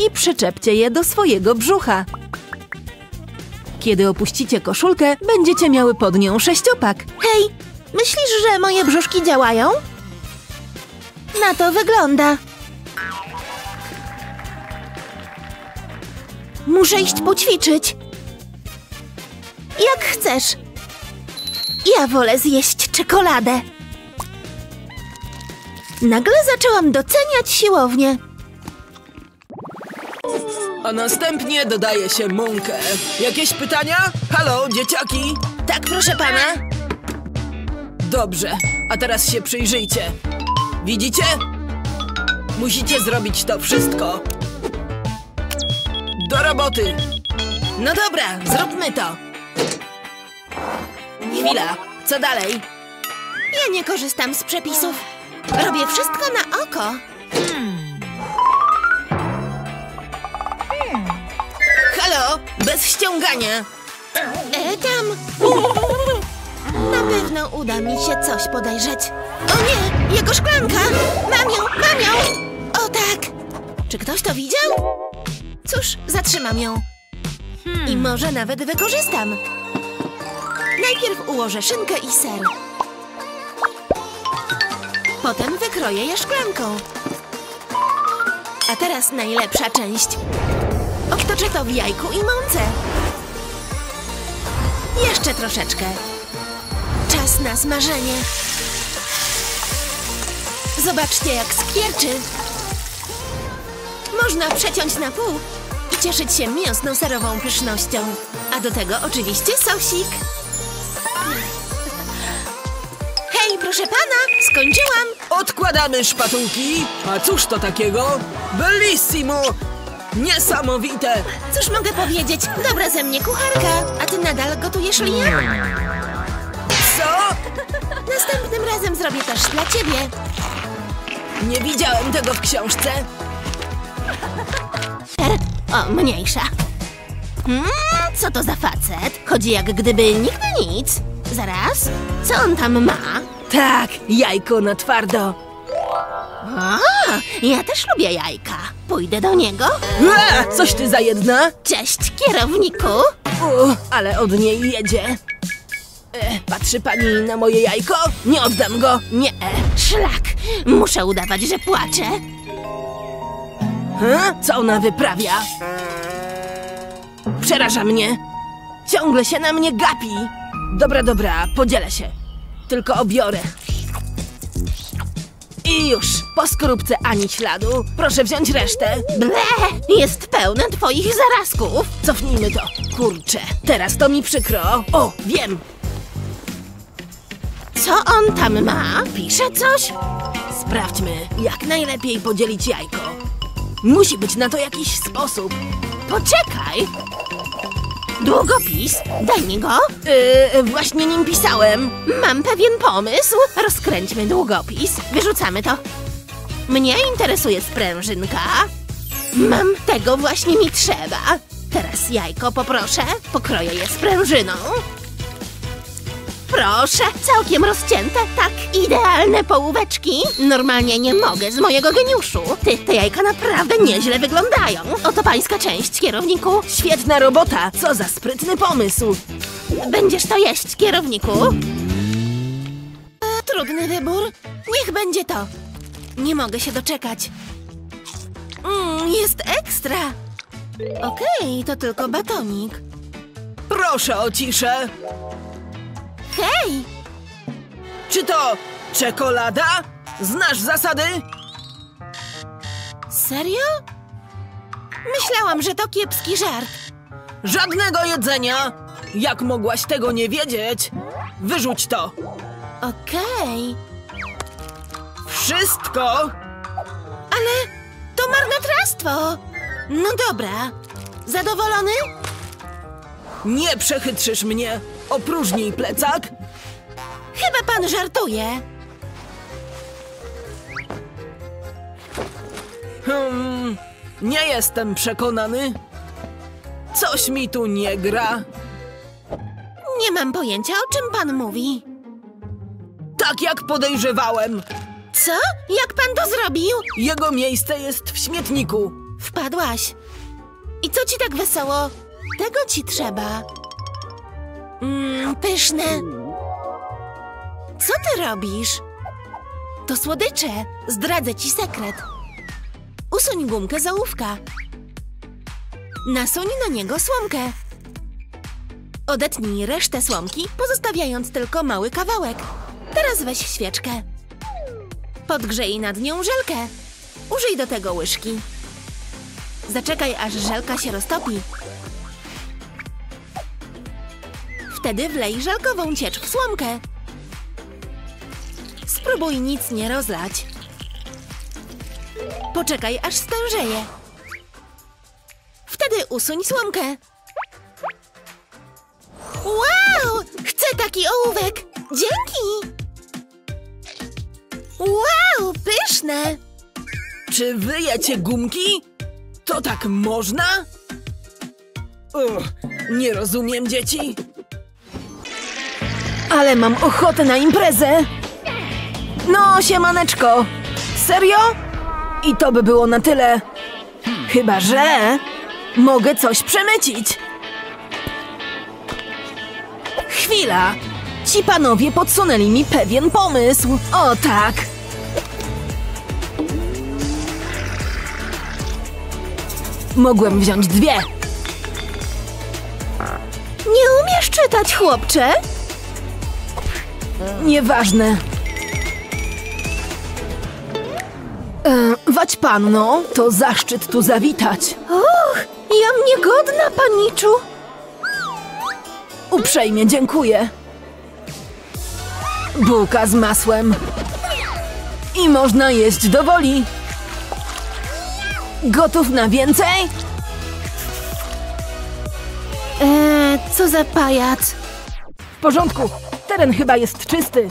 i przyczepcie je do swojego brzucha. Kiedy opuścicie koszulkę, będziecie miały pod nią sześciopak. Hej, myślisz, że moje brzuszki działają? Na to wygląda. Muszę iść poćwiczyć. Jak chcesz. Ja wolę zjeść czekoladę. Nagle zaczęłam doceniać siłownię. A następnie dodaje się mąkę. Jakieś pytania? Halo, dzieciaki? Tak, proszę pana. Dobrze, a teraz się przyjrzyjcie. Widzicie? Musicie zrobić to wszystko. Do roboty! No dobra, zróbmy to. Chwila, co dalej? Ja nie korzystam z przepisów. Robię wszystko na oko. Halo, bez ściągania. E, tam. Na pewno uda mi się coś podejrzeć. O nie, jego szklanka! Mam ją, mam ją! O tak! Czy ktoś to widział? Cóż, zatrzymam ją. I może nawet wykorzystam. Najpierw ułożę szynkę i ser. Potem wykroję je szklanką. A teraz najlepsza część. Obtoczę to w jajku i mące. Jeszcze troszeczkę. Czas na smażenie. Zobaczcie, jak skwierczy. Można przeciąć na pół i cieszyć się mięsną serową pysznością. A do tego oczywiście sosik. Hej, proszę pana, skończyłam. Odkładamy szpatułki. A cóż to takiego? Bellissimo! Niesamowite! Cóż mogę powiedzieć? Dobra ze mnie kucharka. A ty nadal gotujesz linia? Co? Następnym razem zrobię też dla ciebie. Nie widziałem tego w książce. O, mniejsza. Hmm, co to za facet? Chodzi jak gdyby nigdy nic. Zaraz, co on tam ma? Tak, jajko na twardo. A, ja też lubię jajka. Pójdę do niego. A, coś ty za jedna? Cześć, kierowniku. U, ale od niej jedzie. E, patrzy pani na moje jajko? Nie oddam go. Nie, szlak. Muszę udawać, że płaczę. Co ona wyprawia? Przeraża mnie. Ciągle się na mnie gapi. Dobra, dobra, podzielę się. Tylko obiorę. I już, po skorupce ani śladu. Proszę wziąć resztę. Ble, jest pełne twoich zarazków. Cofnijmy to. Kurczę, teraz to mi przykro. O, wiem. Co on tam ma? Pisze coś? Sprawdźmy, jak najlepiej podzielić jajko. Musi być na to jakiś sposób. Poczekaj. Długopis, daj mi go. Yy, właśnie nim pisałem. Mam pewien pomysł. Rozkręćmy długopis. Wyrzucamy to. Mnie interesuje sprężynka. Mam tego właśnie mi trzeba. Teraz jajko poproszę. Pokroję je sprężyną. Proszę, całkiem rozcięte, tak, idealne połóweczki. Normalnie nie mogę z mojego geniuszu. Ty, te jajka naprawdę nieźle wyglądają. Oto pańska część, kierowniku. Świetna robota, co za sprytny pomysł. Będziesz to jeść, kierowniku? Trudny wybór. Niech będzie to. Nie mogę się doczekać. Mm, jest ekstra. Okej, to tylko batonik. Proszę o ciszę. Hej! Czy to czekolada? Znasz zasady? Serio? Myślałam, że to kiepski żart. Żadnego jedzenia! Jak mogłaś tego nie wiedzieć? Wyrzuć to! Okej, Wszystko! ale to marnotrawstwo. No dobra. Zadowolony? Nie przechytrzysz mnie! Opróżnij plecak! Chyba pan żartuje. Hmm, nie jestem przekonany. Coś mi tu nie gra. Nie mam pojęcia, o czym pan mówi. Tak jak podejrzewałem. Co? Jak pan to zrobił? Jego miejsce jest w śmietniku. Wpadłaś. I co ci tak wesoło? Tego ci trzeba. Mmm, pyszne. Co ty robisz? To słodycze. Zdradzę ci sekret. Usuń gumkę z ołówka. Nasuń na niego słomkę. Odetnij resztę słomki, pozostawiając tylko mały kawałek. Teraz weź świeczkę. Podgrzej nad nią żelkę. Użyj do tego łyżki. Zaczekaj, aż żelka się roztopi. Wtedy wlej żelkową ciecz w słomkę. Spróbuj nic nie rozlać. Poczekaj, aż stężeje. Wtedy usuń słomkę. Wow! Chcę taki ołówek! Dzięki! Wow, pyszne! Czy wy jecie gumki? To tak można? Uch, nie rozumiem, dzieci. Ale mam ochotę na imprezę. No, siemaneczko. Serio? I to by było na tyle. Chyba, że mogę coś przemycić. Chwila. Ci panowie podsunęli mi pewien pomysł. O tak. Mogłem wziąć dwie. Nie umiesz czytać, chłopcze? Nieważne. E, wać panno, to zaszczyt tu zawitać. Och, jam niegodna, paniczu. Uprzejmie dziękuję. Bułka z masłem. I można jeść do woli. Gotów na więcej? Eee, co za pajac. W porządku. Teren chyba jest czysty.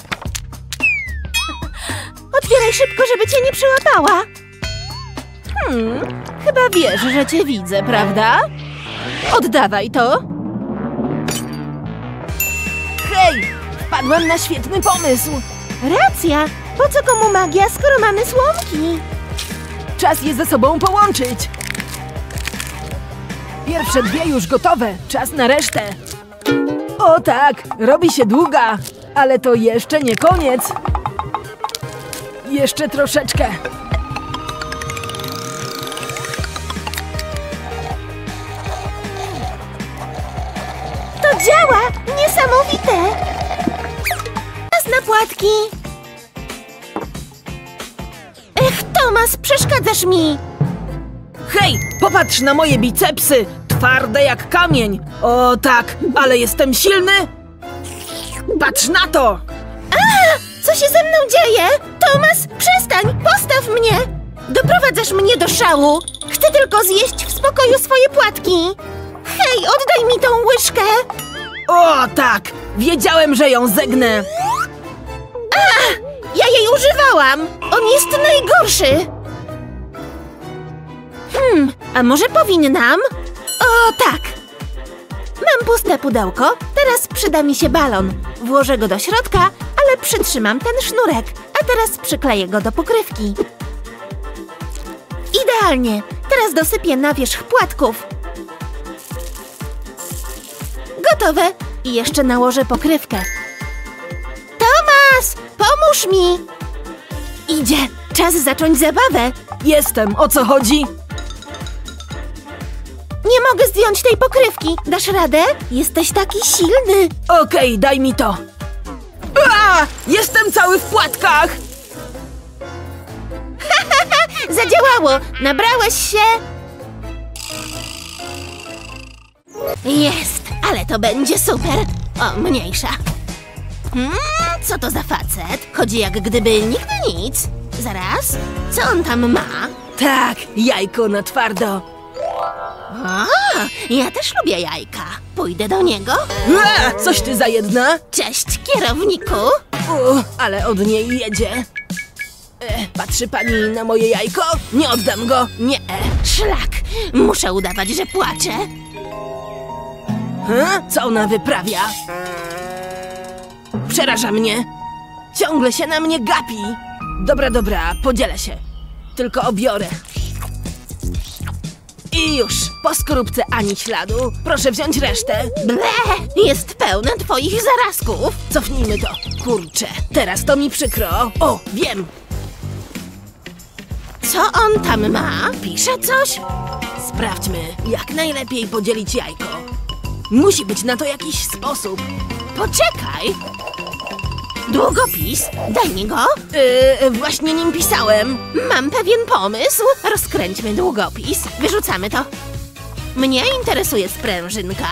Otwieraj szybko, żeby cię nie przyłapała. Hmm, chyba wiesz, że cię widzę, prawda? Oddawaj to. Hej! Wpadłam na świetny pomysł. Racja. Po co komu magia, skoro mamy słomki? Czas je ze sobą połączyć. Pierwsze dwie już gotowe. Czas na resztę. O tak, robi się długa. Ale to jeszcze nie koniec. Jeszcze troszeczkę. To działa! Niesamowite! Czas na płatki! Ech, Tomas, przeszkadzasz mi! Hej, popatrz na moje bicepsy. Twarde jak kamień. O tak, ale jestem silny. Patrz na to. Co się ze mną dzieje? Tomas, przestań! Postaw mnie! Doprowadzasz mnie do szału! Chcę tylko zjeść w spokoju swoje płatki! Hej, oddaj mi tą łyżkę! O tak, wiedziałem, że ją zegnę. Ja jej używałam! On jest najgorszy! Hmm, a może powinnam? O, tak! Mam puste pudełko, teraz przyda mi się balon. Włożę go do środka, ale przytrzymam ten sznurek, a teraz przykleję go do pokrywki. Idealnie! Teraz dosypię na wierzch płatków. Gotowe! I jeszcze nałożę pokrywkę. Tomas! Pomóż mi! Idzie! Czas zacząć zabawę! Jestem, o co chodzi? Nie mogę zdjąć tej pokrywki! Dasz radę? Jesteś taki silny! Okej, daj mi to. A, jestem cały w płatkach. Zadziałało! Nabrałeś się? Jest! Ale to będzie super! O, mniejsza. Hmm, co to za facet? Chodzi jak gdyby nigdy nic. Zaraz, co on tam ma? Tak, jajko na twardo. A, ja też lubię jajka. Pójdę do niego. Coś ty za jedna? Cześć, kierowniku. U, ale od niej jedzie. E, patrzy pani na moje jajko? Nie oddam go. Nie. Szlak, muszę udawać, że płaczę. Ha? Co ona wyprawia? Przeraża mnie. Ciągle się na mnie gapi. Dobra, dobra, podzielę się. Tylko obiorę. I już, po skorupce ani śladu. Proszę wziąć resztę. Ble, jest pełne twoich zarazków. Cofnijmy to. Kurczę, teraz to mi przykro. O, wiem. Co on tam ma? Pisze coś? Sprawdźmy, jak najlepiej podzielić jajko. Musi być na to jakiś sposób. Poczekaj. Długopis, daj mi go. Yy, właśnie nim pisałem. Mam pewien pomysł. Rozkręćmy długopis. Wyrzucamy to. Mnie interesuje sprężynka.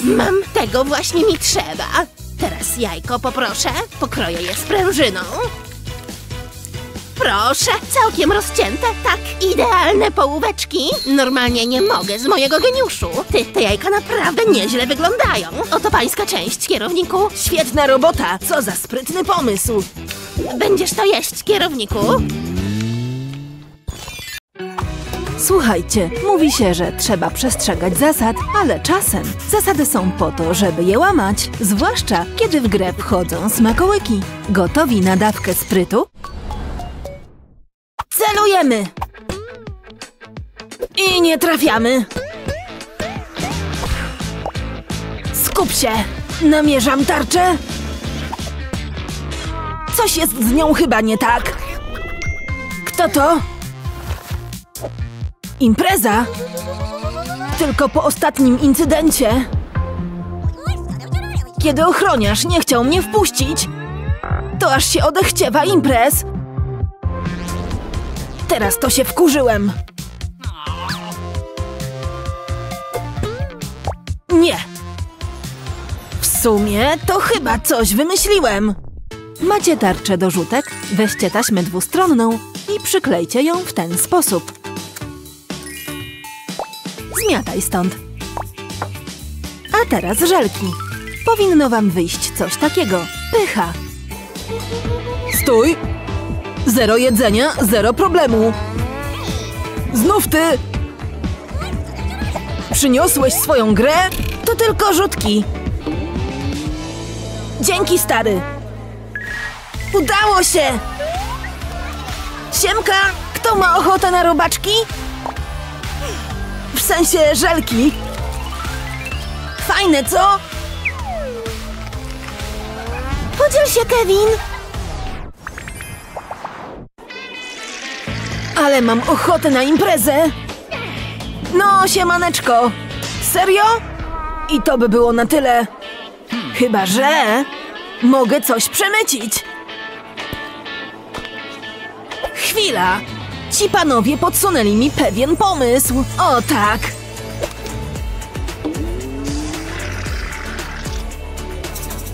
Mam tego właśnie mi trzeba. Teraz jajko poproszę. Pokroję je sprężyną. Proszę, całkiem rozcięte, tak, idealne połóweczki. Normalnie nie mogę z mojego geniuszu. Ty, te jajka naprawdę nieźle wyglądają. Oto pańska część, kierowniku. Świetna robota, co za sprytny pomysł. Będziesz to jeść, kierowniku? Słuchajcie, mówi się, że trzeba przestrzegać zasad, ale czasem zasady są po to, żeby je łamać, zwłaszcza kiedy w grę wchodzą smakołyki. Gotowi na dawkę sprytu? Celujemy! I nie trafiamy. Skup się! Namierzam tarczę. Coś jest z nią chyba nie tak. Kto to? Impreza? Tylko po ostatnim incydencie. Kiedy ochroniarz nie chciał mnie wpuścić, to aż się odechciewa imprez. Teraz to się wkurzyłem. Nie. W sumie to chyba coś wymyśliłem. Macie tarczę do rzutek, weźcie taśmę dwustronną i przyklejcie ją w ten sposób. Zmiataj stąd. A teraz żelki. Powinno wam wyjść coś takiego. Pycha. Stój! Zero jedzenia, zero problemu. Znów ty! Przyniosłeś swoją grę? To tylko rzutki. Dzięki, stary. Udało się! Siemka, kto ma ochotę na robaczki? W sensie żelki. Fajne, co? Podziel się, Kevin. Ale mam ochotę na imprezę. No, siemaneczko. Serio? I to by było na tyle. Chyba, że mogę coś przemycić. Chwila! Ci panowie podsunęli mi pewien pomysł. O tak!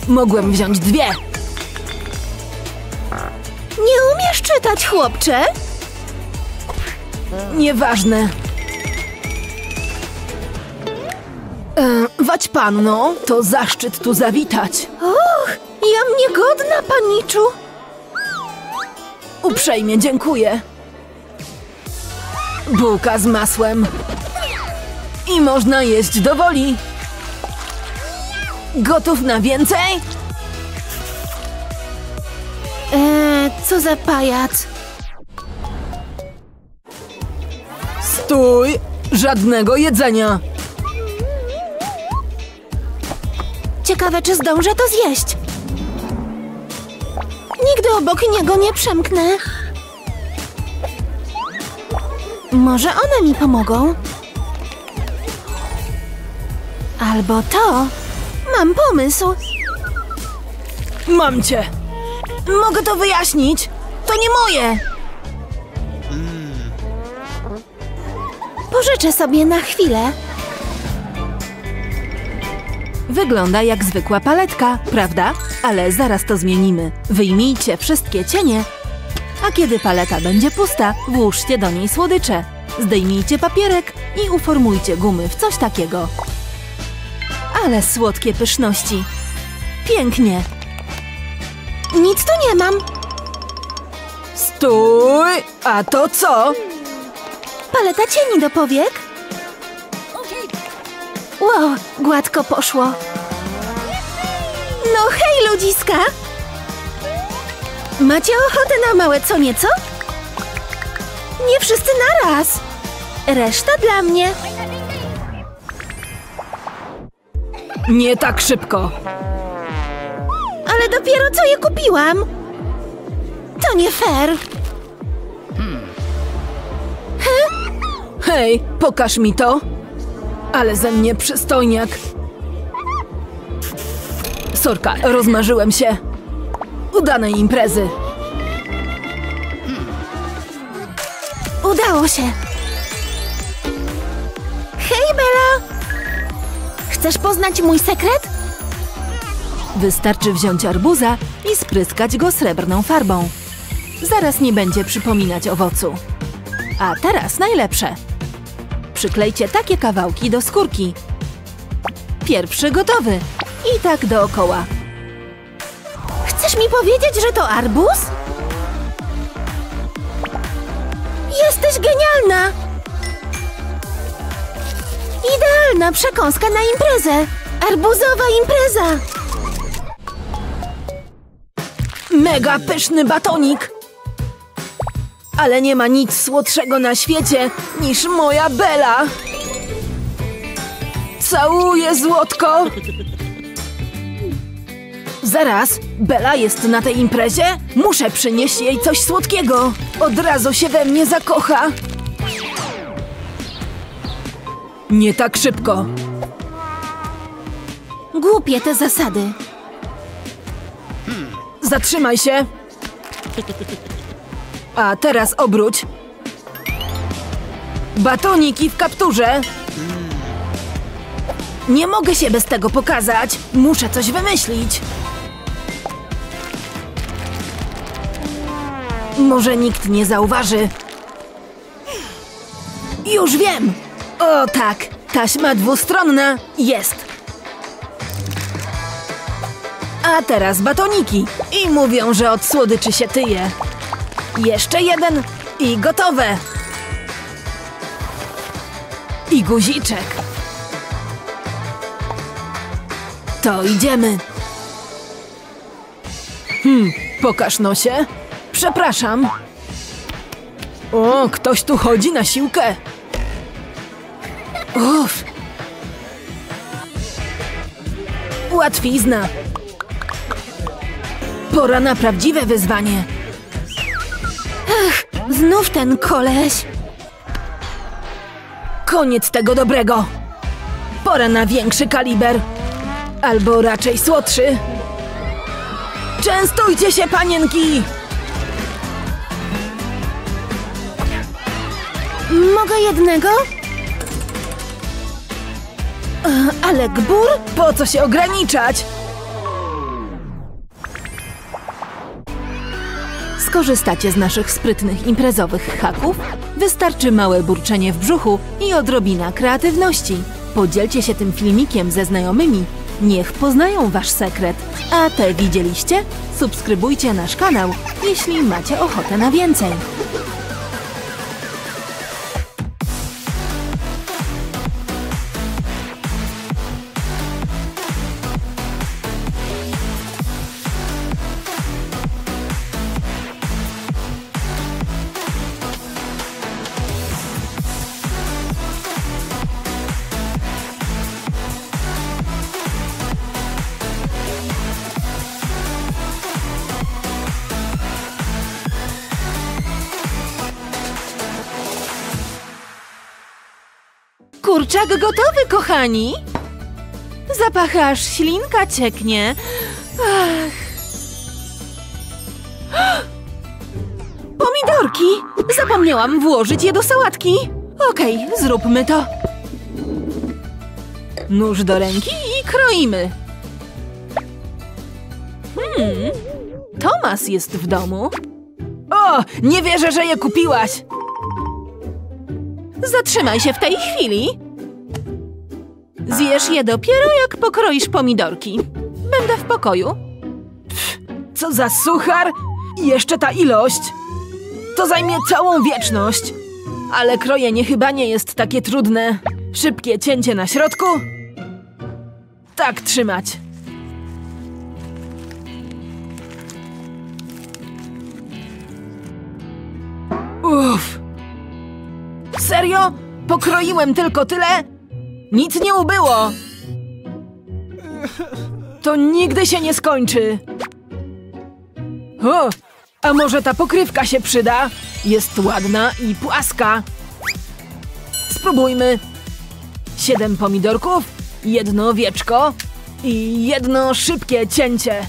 Mogłem wziąć dwie. Nie umiesz czytać, chłopcze? Nieważne. E, wać panno, to zaszczyt tu zawitać. Och, jam niegodna, paniczu. Uprzejmie dziękuję. Bułka z masłem. I można jeść do woli. Gotów na więcej? Eee, co za pajac? Stój! Żadnego jedzenia! Ciekawe, czy zdążę to zjeść. Nigdy obok niego nie przemknę. Może one mi pomogą? Albo to. Mam pomysł. Mam cię. Mogę to wyjaśnić. To nie moje. Pożyczę sobie na chwilę. Wygląda jak zwykła paletka, prawda? Ale zaraz to zmienimy. Wyjmijcie wszystkie cienie, a kiedy paleta będzie pusta, włóżcie do niej słodycze. Zdejmijcie papierek i uformujcie gumy w coś takiego. Ale słodkie pyszności. Pięknie. Nic tu nie mam. Stój! A to co? Paleta cieni do powiek. Wow, gładko poszło. No hej, ludziska! Macie ochotę na małe co nieco? Nie wszyscy naraz. Reszta dla mnie. Nie tak szybko. Ale dopiero co je kupiłam. To nie fair. Hej, pokaż mi to. Ale ze mnie przystojniak. Sorka, rozmarzyłem się. Udanej imprezy. Udało się. Hej, Bella! Chcesz poznać mój sekret? Wystarczy wziąć arbuza i spryskać go srebrną farbą. Zaraz nie będzie przypominać owocu. A teraz najlepsze. Przyklejcie takie kawałki do skórki. Pierwszy gotowy. I tak dookoła. Chcesz mi powiedzieć, że to arbuz? Jesteś genialna! Idealna przekąska na imprezę! Arbuzowa impreza! Mega pyszny batonik! Ale nie ma nic słodszego na świecie niż moja Bela! Całuję złotko! Zaraz, Bela jest na tej imprezie? Muszę przynieść jej coś słodkiego! Od razu się we mnie zakocha! Nie tak szybko! Głupie te zasady. Zatrzymaj się! A teraz obróć. Batoniki w kapturze. Nie mogę się bez tego pokazać. Muszę coś wymyślić. Może nikt nie zauważy. Już wiem! O tak, taśma dwustronna jest. A teraz batoniki. I mówią, że od słodyczy się tyje. Jeszcze jeden i gotowe. I guziczek. To idziemy. Hmm, pokaż nosie. Przepraszam. O, ktoś tu chodzi na siłkę. Uff. Łatwizna. Pora na prawdziwe wyzwanie. Znów ten koleś. Koniec tego dobrego. Pora na większy kaliber. Albo raczej słodszy. Częstujcie się, panienki! Mogę jednego? Ale gbur? Po co się ograniczać? Skorzystacie z naszych sprytnych imprezowych haków? Wystarczy małe burczenie w brzuchu i odrobina kreatywności. Podzielcie się tym filmikiem ze znajomymi. Niech poznają wasz sekret. A te widzieliście? Subskrybujcie nasz kanał, jeśli macie ochotę na więcej. Kurczak gotowy, kochani! Zapach aż ślinka cieknie. Ach. Pomidorki! Zapomniałam włożyć je do sałatki. Okej, zróbmy to. Nóż do ręki i kroimy. Hmm, Tomas jest w domu. O, nie wierzę, że je kupiłaś. Zatrzymaj się w tej chwili. Zjesz je dopiero, jak pokroisz pomidorki. Będę w pokoju. Co za suchar! I jeszcze ta ilość! To zajmie całą wieczność! Ale krojenie chyba nie jest takie trudne. Szybkie cięcie na środku. Tak trzymać. Uff. Serio? Pokroiłem tylko tyle? Nic nie ubyło! To nigdy się nie skończy! O, a może ta pokrywka się przyda? Jest ładna i płaska. Spróbujmy. Siedem pomidorków, jedno owieczko i jedno szybkie cięcie.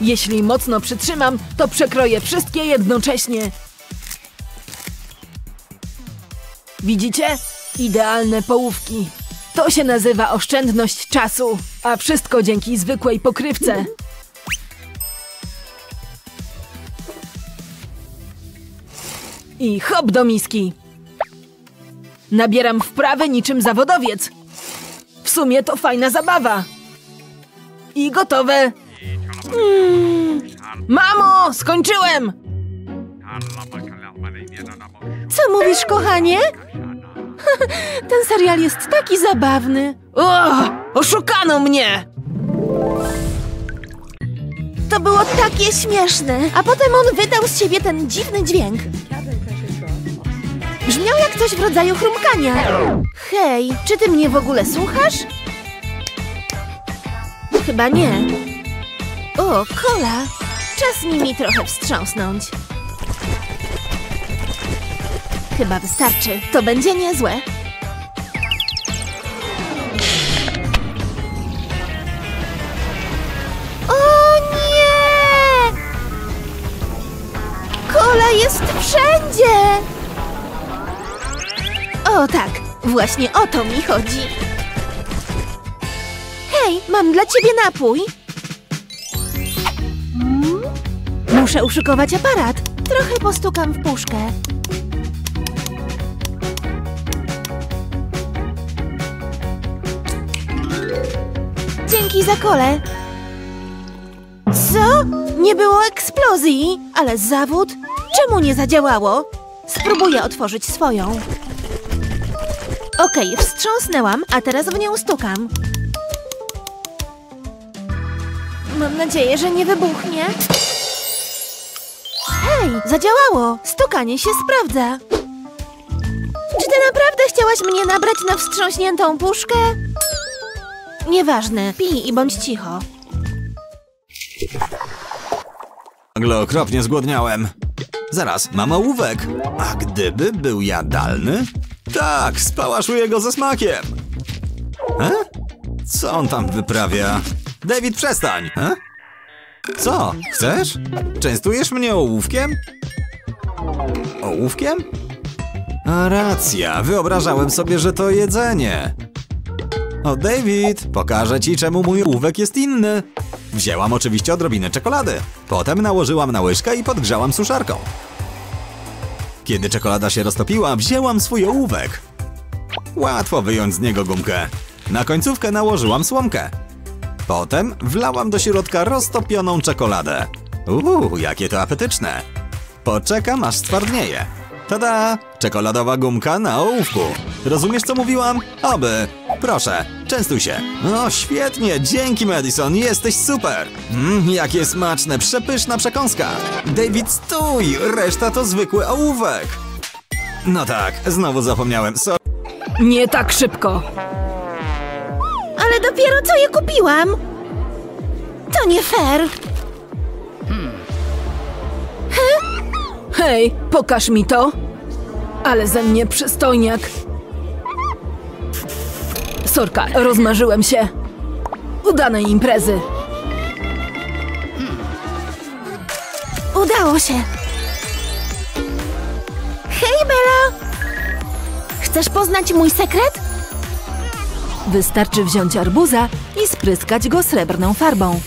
Jeśli mocno przytrzymam, to przekroję wszystkie jednocześnie. Widzicie? Idealne połówki. To się nazywa oszczędność czasu, a wszystko dzięki zwykłej pokrywce. I hop do miski. Nabieram wprawy niczym zawodowiec. W sumie to fajna zabawa. I gotowe. Mm. Mamo, skończyłem! Co mówisz, kochanie? Ten serial jest taki zabawny. O, oszukano mnie! To było takie śmieszne. A potem on wydał z siebie ten dziwny dźwięk. Brzmiał jak coś w rodzaju chrumkania. Hej, czy ty mnie w ogóle słuchasz? Chyba nie. O, kola. Czas nimi trochę wstrząsnąć. Chyba wystarczy. To będzie niezłe. O nie! Kola jest wszędzie! O tak, właśnie o to mi chodzi. Hej, mam dla ciebie napój. Muszę uszykować aparat. Trochę postukam w puszkę. Dzięki za kolę. Co? Nie było eksplozji, ale zawód? Czemu nie zadziałało? Spróbuję otworzyć swoją. Okej, wstrząsnęłam, a teraz w nią stukam. Mam nadzieję, że nie wybuchnie. Hej, zadziałało! Stukanie się sprawdza. Czy ty naprawdę chciałaś mnie nabrać na wstrząśniętą puszkę? Nieważne, pij i bądź cicho. Nagle okropnie zgłodniałem. Zaraz, mam ołówek. A gdyby był jadalny? Tak, spałaszuję go ze smakiem. E? Co on tam wyprawia? David, przestań! E? Co? Chcesz? Częstujesz mnie ołówkiem? Ołówkiem? A racja, wyobrażałem sobie, że to jedzenie. O, David, pokażę ci, czemu mój ołówek jest inny. Wzięłam oczywiście odrobinę czekolady. Potem nałożyłam na łyżkę i podgrzałam suszarką. Kiedy czekolada się roztopiła, wzięłam swój ołówek. Łatwo wyjąć z niego gumkę. Na końcówkę nałożyłam słomkę. Potem wlałam do środka roztopioną czekoladę. Uuu, jakie to apetyczne. Poczekam, aż stwardnieje. Tada! Czekoladowa gumka na ołówku. Rozumiesz, co mówiłam? Oby. Proszę, częstuj się. O, świetnie, dzięki Madison, jesteś super. Mmm, jakie smaczne, przepyszna przekąska. David, stój, reszta to zwykły ołówek. No tak, znowu zapomniałem. So Nie tak szybko. Ale dopiero co je kupiłam! To nie fair! Hej, pokaż mi to. Ale ze mnie przystojniak. Sorka, rozmarzyłem się. Udanej imprezy. Udało się! Hej, Bella! Chcesz poznać mój sekret? Wystarczy wziąć arbuza i spryskać go srebrną farbą.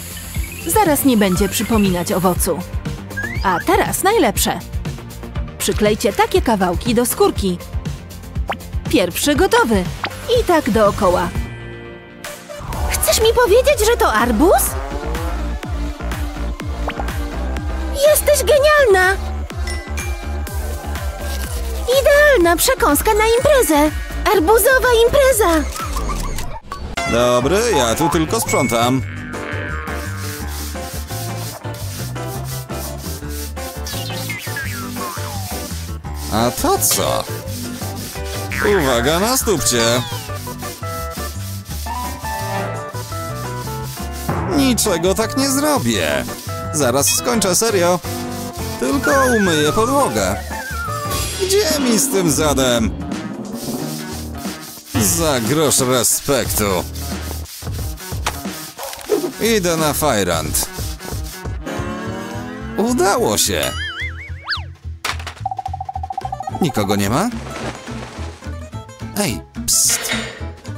Zaraz nie będzie przypominać owocu. A teraz najlepsze. Przyklejcie takie kawałki do skórki. Pierwszy gotowy. I tak dookoła. Chcesz mi powiedzieć, że to arbuz? Jesteś genialna! Idealna przekąska na imprezę! Arbuzowa impreza! Dobry, ja tu tylko sprzątam. A to co? Uwaga, nastupcie! Niczego tak nie zrobię. Zaraz skończę, serio. Tylko umyję podłogę. Gdzie mi z tym zadem? Za grosz respektu. Idę na fajrant. Udało się. Nikogo nie ma? Ej, psst.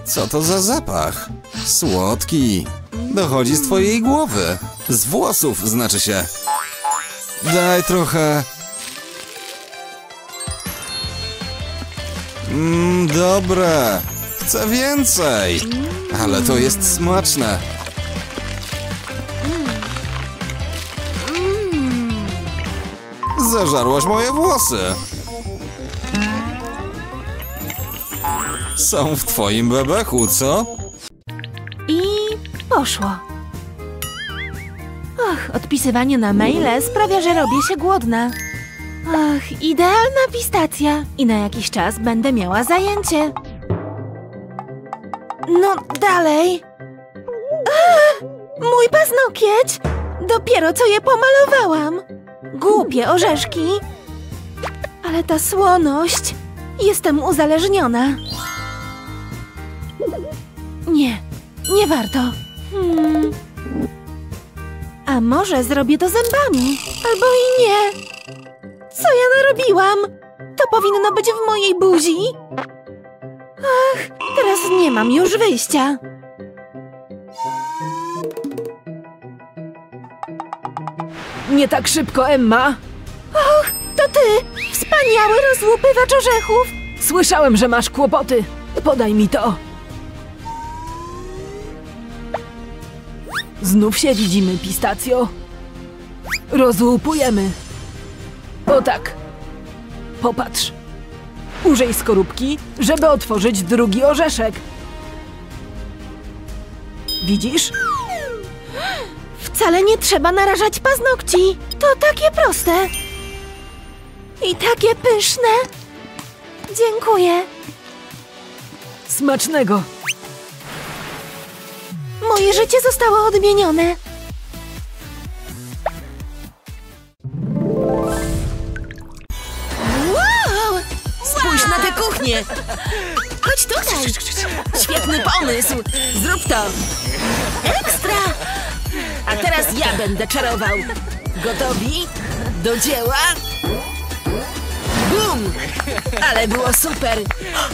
Co to za zapach? Słodki. Dochodzi z twojej głowy. Z włosów, znaczy się. Daj trochę. Mmm, dobre. Chcę więcej. Ale to jest smaczne. Zażarłaś moje włosy. Są w twoim bebechu, co? I poszło. Och, odpisywanie na maile sprawia, że robię się głodna. Ach, idealna pistacja. I na jakiś czas będę miała zajęcie. No, dalej. A, mój paznokieć! Dopiero co je pomalowałam. Głupie orzeszki. Ale ta słoność. Jestem uzależniona. Nie, nie warto. Hmm. A może zrobię to zębami? Albo i nie. Co ja narobiłam? To powinno być w mojej buzi. Ach, teraz nie mam już wyjścia. Nie tak szybko, Emma! Och, to ty! Wspaniały rozłupywacz orzechów! Słyszałem, że masz kłopoty. Podaj mi to. Znów się widzimy, pistacjo. Rozłupujemy. O tak. Popatrz. Użyj skorupki, żeby otworzyć drugi orzeszek. Widzisz? Wcale nie trzeba narażać paznokci. To takie proste. I takie pyszne. Dziękuję. Smacznego. Moje życie zostało odmienione. Wow! Spójrz na tę kuchnię. Chodź tutaj! Świetny pomysł. Zrób to. Ekstra! A teraz ja będę czarował. Gotowi? Do dzieła? Bum! Ale było super!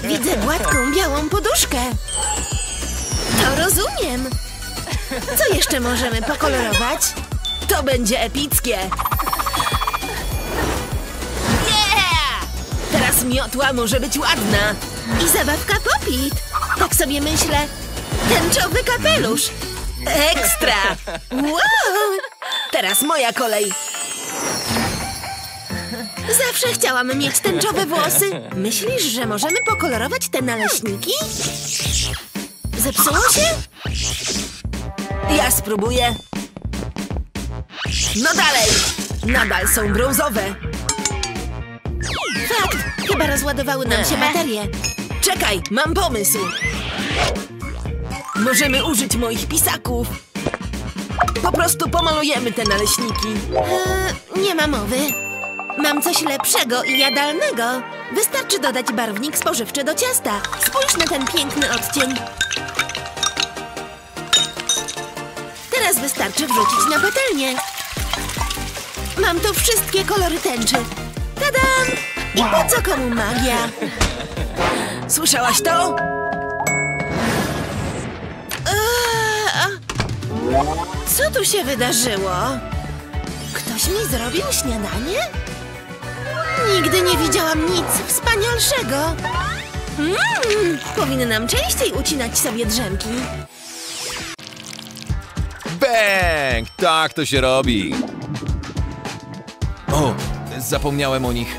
Widzę gładką, białą poduszkę. To rozumiem. Co jeszcze możemy pokolorować? To będzie epickie! Yeah! Teraz miotła może być ładna. I zabawka popit. Tak sobie myślę. Tęczowy kapelusz. Ekstra! Wow! Teraz moja kolej. Zawsze chciałam mieć tęczowe włosy. Myślisz, że możemy pokolorować te naleśniki? Zepsuło się? Ja spróbuję. No dalej! Nadal są brązowe. Fakt, chyba rozładowały nam się baterie. Czekaj, mam pomysł. Możemy użyć moich pisaków. Po prostu pomalujemy te naleśniki. Eee, nie ma mowy. Mam coś lepszego i jadalnego. Wystarczy dodać barwnik spożywczy do ciasta. Spójrz na ten piękny odcień. Teraz wystarczy wrzucić na patelnię. Mam tu wszystkie kolory tęczy. Tadam! I po co komu magia? Słyszałaś to? Co tu się wydarzyło? Ktoś mi zrobił śniadanie? Nigdy nie widziałam nic wspanialszego. Mmm, powinnam częściej ucinać sobie drzemki. Bęk! Tak to się robi. O, zapomniałem o nich.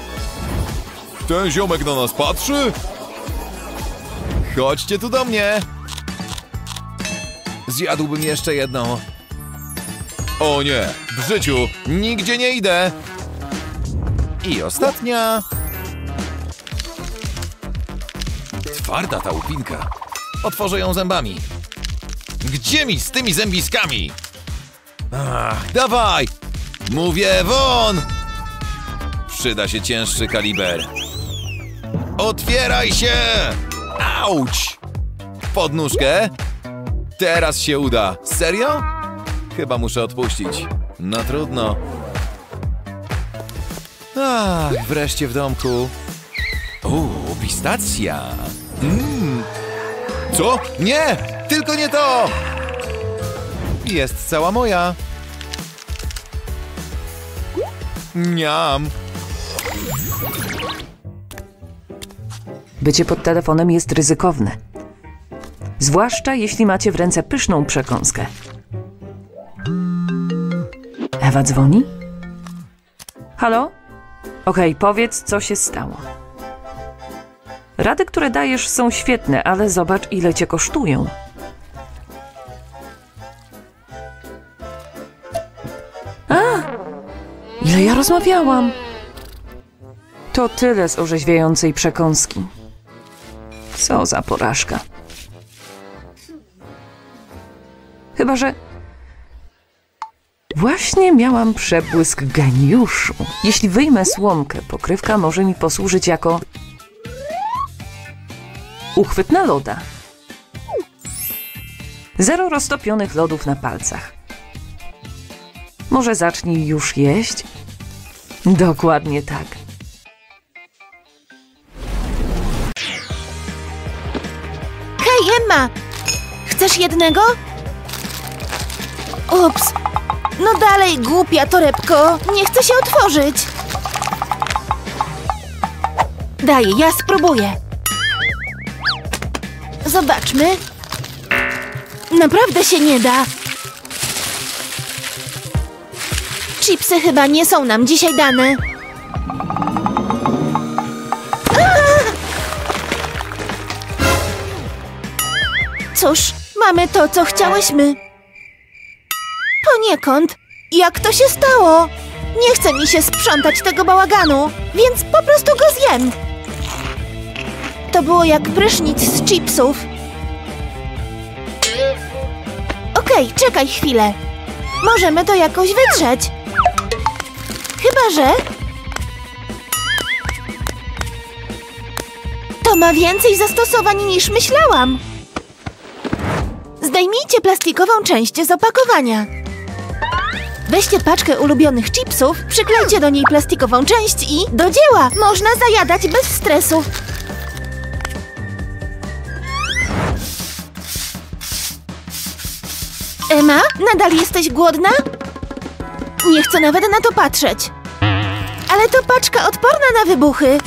Ten ziomek na nas patrzy? Chodźcie tu do mnie. Zjadłbym jeszcze jedną. O nie, w życiu nigdzie nie idę. I ostatnia. Twarda ta łupinka. Otworzę ją zębami. Gdzie mi z tymi zębiskami? Ach, dawaj! Mówię won! Przyda się cięższy kaliber. Otwieraj się! Auć! Podnóżkę? Teraz się uda. Serio? Chyba muszę odpuścić. No trudno. Ach, wreszcie w domku. Uuu, pistacja. Mmm. Co? Nie! Tylko nie to! Jest cała moja. Niam. Bycie pod telefonem jest ryzykowne. Zwłaszcza jeśli macie w ręce pyszną przekąskę. Ewa dzwoni? Halo? Okej, powiedz, co się stało. Rady, które dajesz, są świetne, ale zobacz, ile cię kosztują. A! Ile ja rozmawiałam? To tyle z orzeźwiającej przekąski. Co za porażka. Chyba, że Właśnie miałam przebłysk geniuszu. Jeśli wyjmę słomkę, pokrywka może mi posłużyć jako uchwyt na loda. Zero roztopionych lodów na palcach. Może zacznij już jeść? Dokładnie tak. Hej, Emma! Chcesz jednego? Ups! No dalej, głupia torebko! Nie chcę się otworzyć! Daj, ja spróbuję. Zobaczmy. Naprawdę się nie da. Chipsy chyba nie są nam dzisiaj dane. Cóż, mamy to, co chciałyśmy. Poniekąd. Jak to się stało? Nie chce mi się sprzątać tego bałaganu, więc po prostu go zjem. To było jak prysznic z chipsów. Okej, czekaj chwilę. Możemy to jakoś wytrzeć. Chyba, że... To ma więcej zastosowań niż myślałam. Zdejmijcie plastikową część z opakowania. Weźcie paczkę ulubionych chipsów, przyklejcie do niej plastikową część i do dzieła! Można zajadać bez stresu. Emma, nadal jesteś głodna? Nie chcę nawet na to patrzeć. Ale to paczka odporna na wybuchy.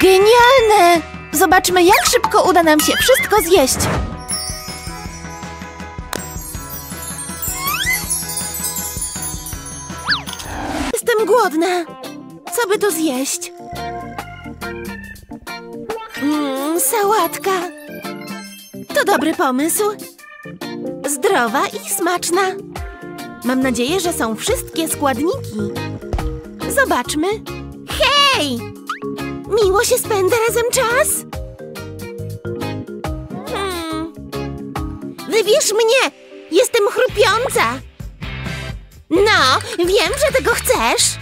Genialne! Zobaczmy, jak szybko uda nam się wszystko zjeść. Jestem głodna. Co by tu zjeść? Mmm, sałatka. To dobry pomysł. Zdrowa i smaczna. Mam nadzieję, że są wszystkie składniki. Zobaczmy. Hej! Miło się spędza razem czas? Hmm. Wybierz mnie! Jestem chrupiąca! No, wiem, że tego chcesz.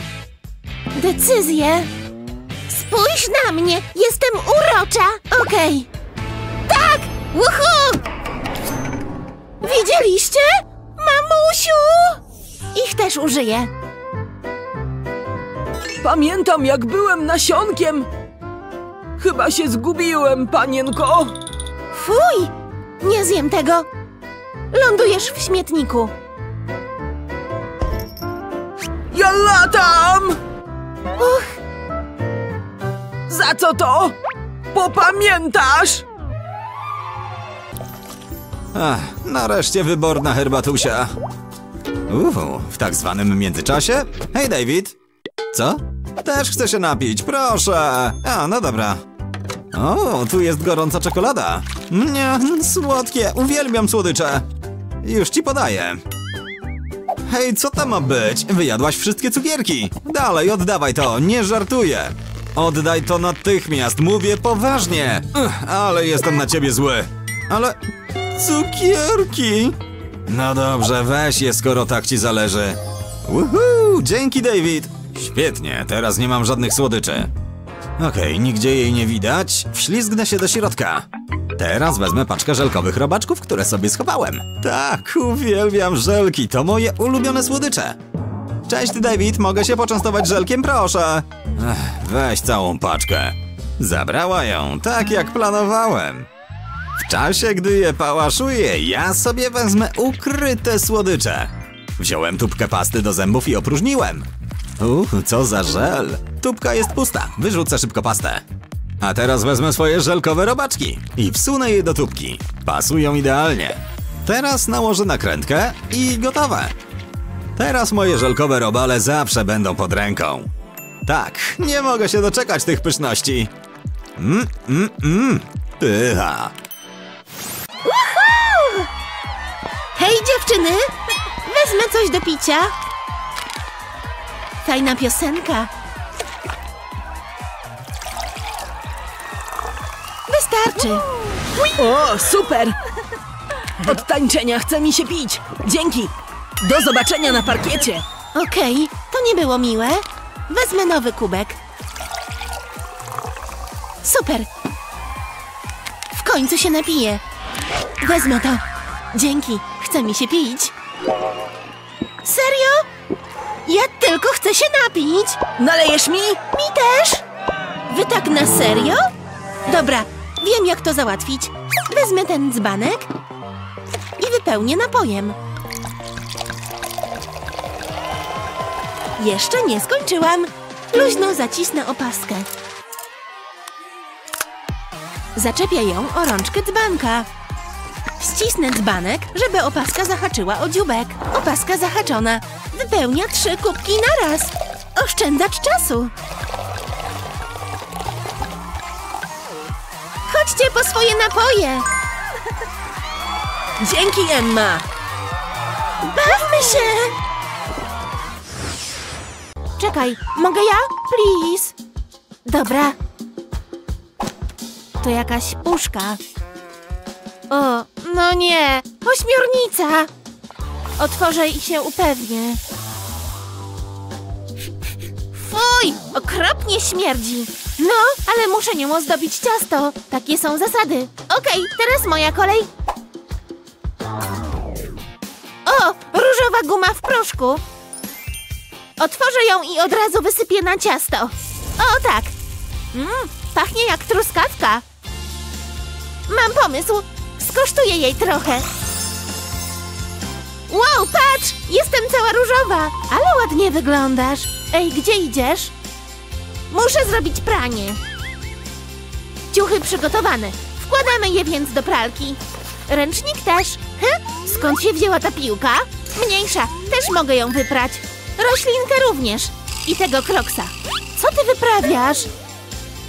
Decyzję. Spójrz na mnie, jestem urocza. Okej. Tak! Wuhu! Widzieliście? Mamusiu! Ich też użyję. Pamiętam, jak byłem nasionkiem. Chyba się zgubiłem, panienko. Fuj! Nie zjem tego. Lądujesz w śmietniku. Ja latam! Uch, Za co to? Popamiętasz? Ach, nareszcie wyborna herbatusia. Uhu, w tak zwanym międzyczasie? Hej, David. Co? Też chcę się napić, proszę. A, no dobra. O, tu jest gorąca czekolada. Nie, słodkie, uwielbiam słodycze. Już ci podaję. Hej, co to ma być? Wyjadłaś wszystkie cukierki. Dalej, oddawaj to, nie żartuję. Oddaj to natychmiast, mówię poważnie. Ugh, ale jestem na ciebie zły. Ale cukierki. No dobrze, weź je, skoro tak ci zależy. Woohoo, dzięki David. Świetnie, teraz nie mam żadnych słodyczy. Okej, nigdzie jej nie widać. Wślizgnę się do środka. Teraz wezmę paczkę żelkowych robaczków, które sobie schowałem. Tak, uwielbiam żelki, to moje ulubione słodycze. Cześć David, mogę się poczęstować żelkiem, proszę. Ech, weź całą paczkę. Zabrała ją, tak jak planowałem. W czasie, gdy je pałaszuję, ja sobie wezmę ukryte słodycze. Wziąłem tubkę pasty do zębów i opróżniłem. Uch, co za żel. Tubka jest pusta, wyrzucę szybko pastę. A teraz wezmę swoje żelkowe robaczki i wsunę je do tubki. Pasują idealnie. Teraz nałożę nakrętkę i gotowe. Teraz moje żelkowe robale zawsze będą pod ręką. Tak, nie mogę się doczekać tych pyszności. Mm, mm, mm. Pycha. Hej dziewczyny! Wezmę coś do picia. Fajna piosenka. Wystarczy. O, super! Od tańczenia chce mi się pić. Dzięki. Do zobaczenia na parkiecie. Okej, to nie było miłe. Wezmę nowy kubek. Super. W końcu się napiję. Wezmę to. Dzięki, chce mi się pić. Serio? Ja tylko chcę się napić. Nalejesz mi? Mi też. Wy tak na serio? Dobra, wiem jak to załatwić. Wezmę ten dzbanek i wypełnię napojem. Jeszcze nie skończyłam. Luźno zacisnę opaskę. Zaczepię ją o rączkę dzbanka. Ścisnę dzbanek, żeby opaska zahaczyła o dziubek. Opaska zahaczona. Wypełnia trzy kubki naraz. Oszczędzacz czasu. Chodźcie po swoje napoje. Dzięki, Emma. Bawmy się! Czekaj, mogę ja? Please. Dobra. To jakaś puszka. O, no nie. Ośmiornica. Otworzę i się upewnię. Fuj, okropnie śmierdzi. No, ale muszę nią ozdobić ciasto. Takie są zasady. Okej, teraz moja kolej. O, różowa guma w proszku. Otworzę ją i od razu wysypię na ciasto. O, tak. Mmm, pachnie jak truskawka. Mam pomysł. Skosztuję jej trochę. Wow, patrz! Jestem cała różowa, ale ładnie wyglądasz. Ej, gdzie idziesz? Muszę zrobić pranie. Ciuchy przygotowane. Wkładamy je więc do pralki. Ręcznik też. He? Skąd się wzięła ta piłka? Mniejsza, też mogę ją wyprać. Roślinkę również. I tego kroksa. Co ty wyprawiasz?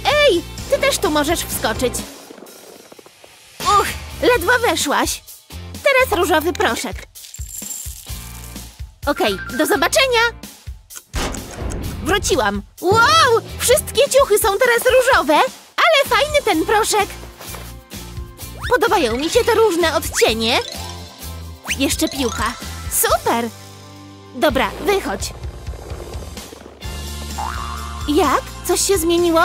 Ej, ty też tu możesz wskoczyć. Ledwo weszłaś. Teraz różowy proszek. Okej, do zobaczenia. Wróciłam. Wow, wszystkie ciuchy są teraz różowe, ale fajny ten proszek. Podobają mi się te różne odcienie. Jeszcze piłka. Super! Dobra, wychodź. Jak? Coś się zmieniło?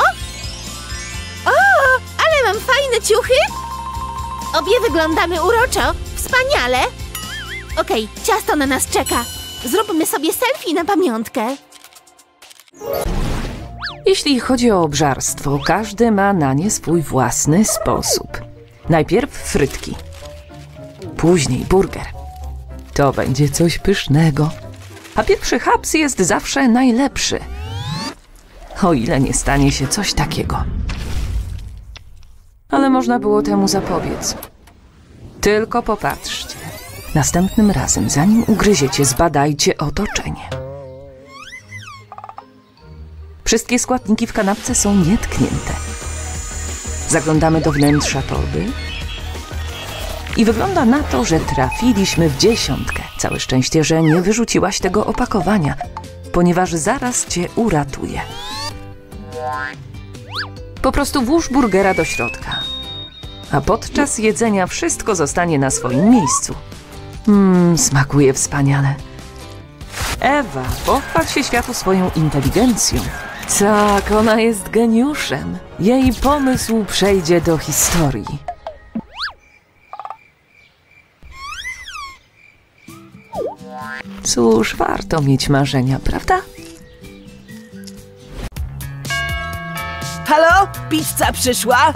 O, ale mam fajne ciuchy! Obie wyglądamy uroczo. Wspaniale! Okej, ciasto na nas czeka. Zróbmy sobie selfie na pamiątkę. Jeśli chodzi o obżarstwo, każdy ma na nie swój własny sposób. Najpierw frytki, później burger. To będzie coś pysznego. A pierwszy haps jest zawsze najlepszy. O ile nie stanie się coś takiego. Ale można było temu zapobiec. Tylko popatrzcie. Następnym razem, zanim ugryziecie, zbadajcie otoczenie. Wszystkie składniki w kanapce są nietknięte. Zaglądamy do wnętrza torby i wygląda na to, że trafiliśmy w dziesiątkę. Całe szczęście, że nie wyrzuciłaś tego opakowania, ponieważ zaraz cię uratuje. Po prostu włóż burgera do środka, a podczas jedzenia wszystko zostanie na swoim miejscu. Mmm, smakuje wspaniale. Ewa, pochwal się światu swoją inteligencją. Tak, ona jest geniuszem. Jej pomysł przejdzie do historii. Cóż, warto mieć marzenia, prawda? Halo? Pizza przyszła?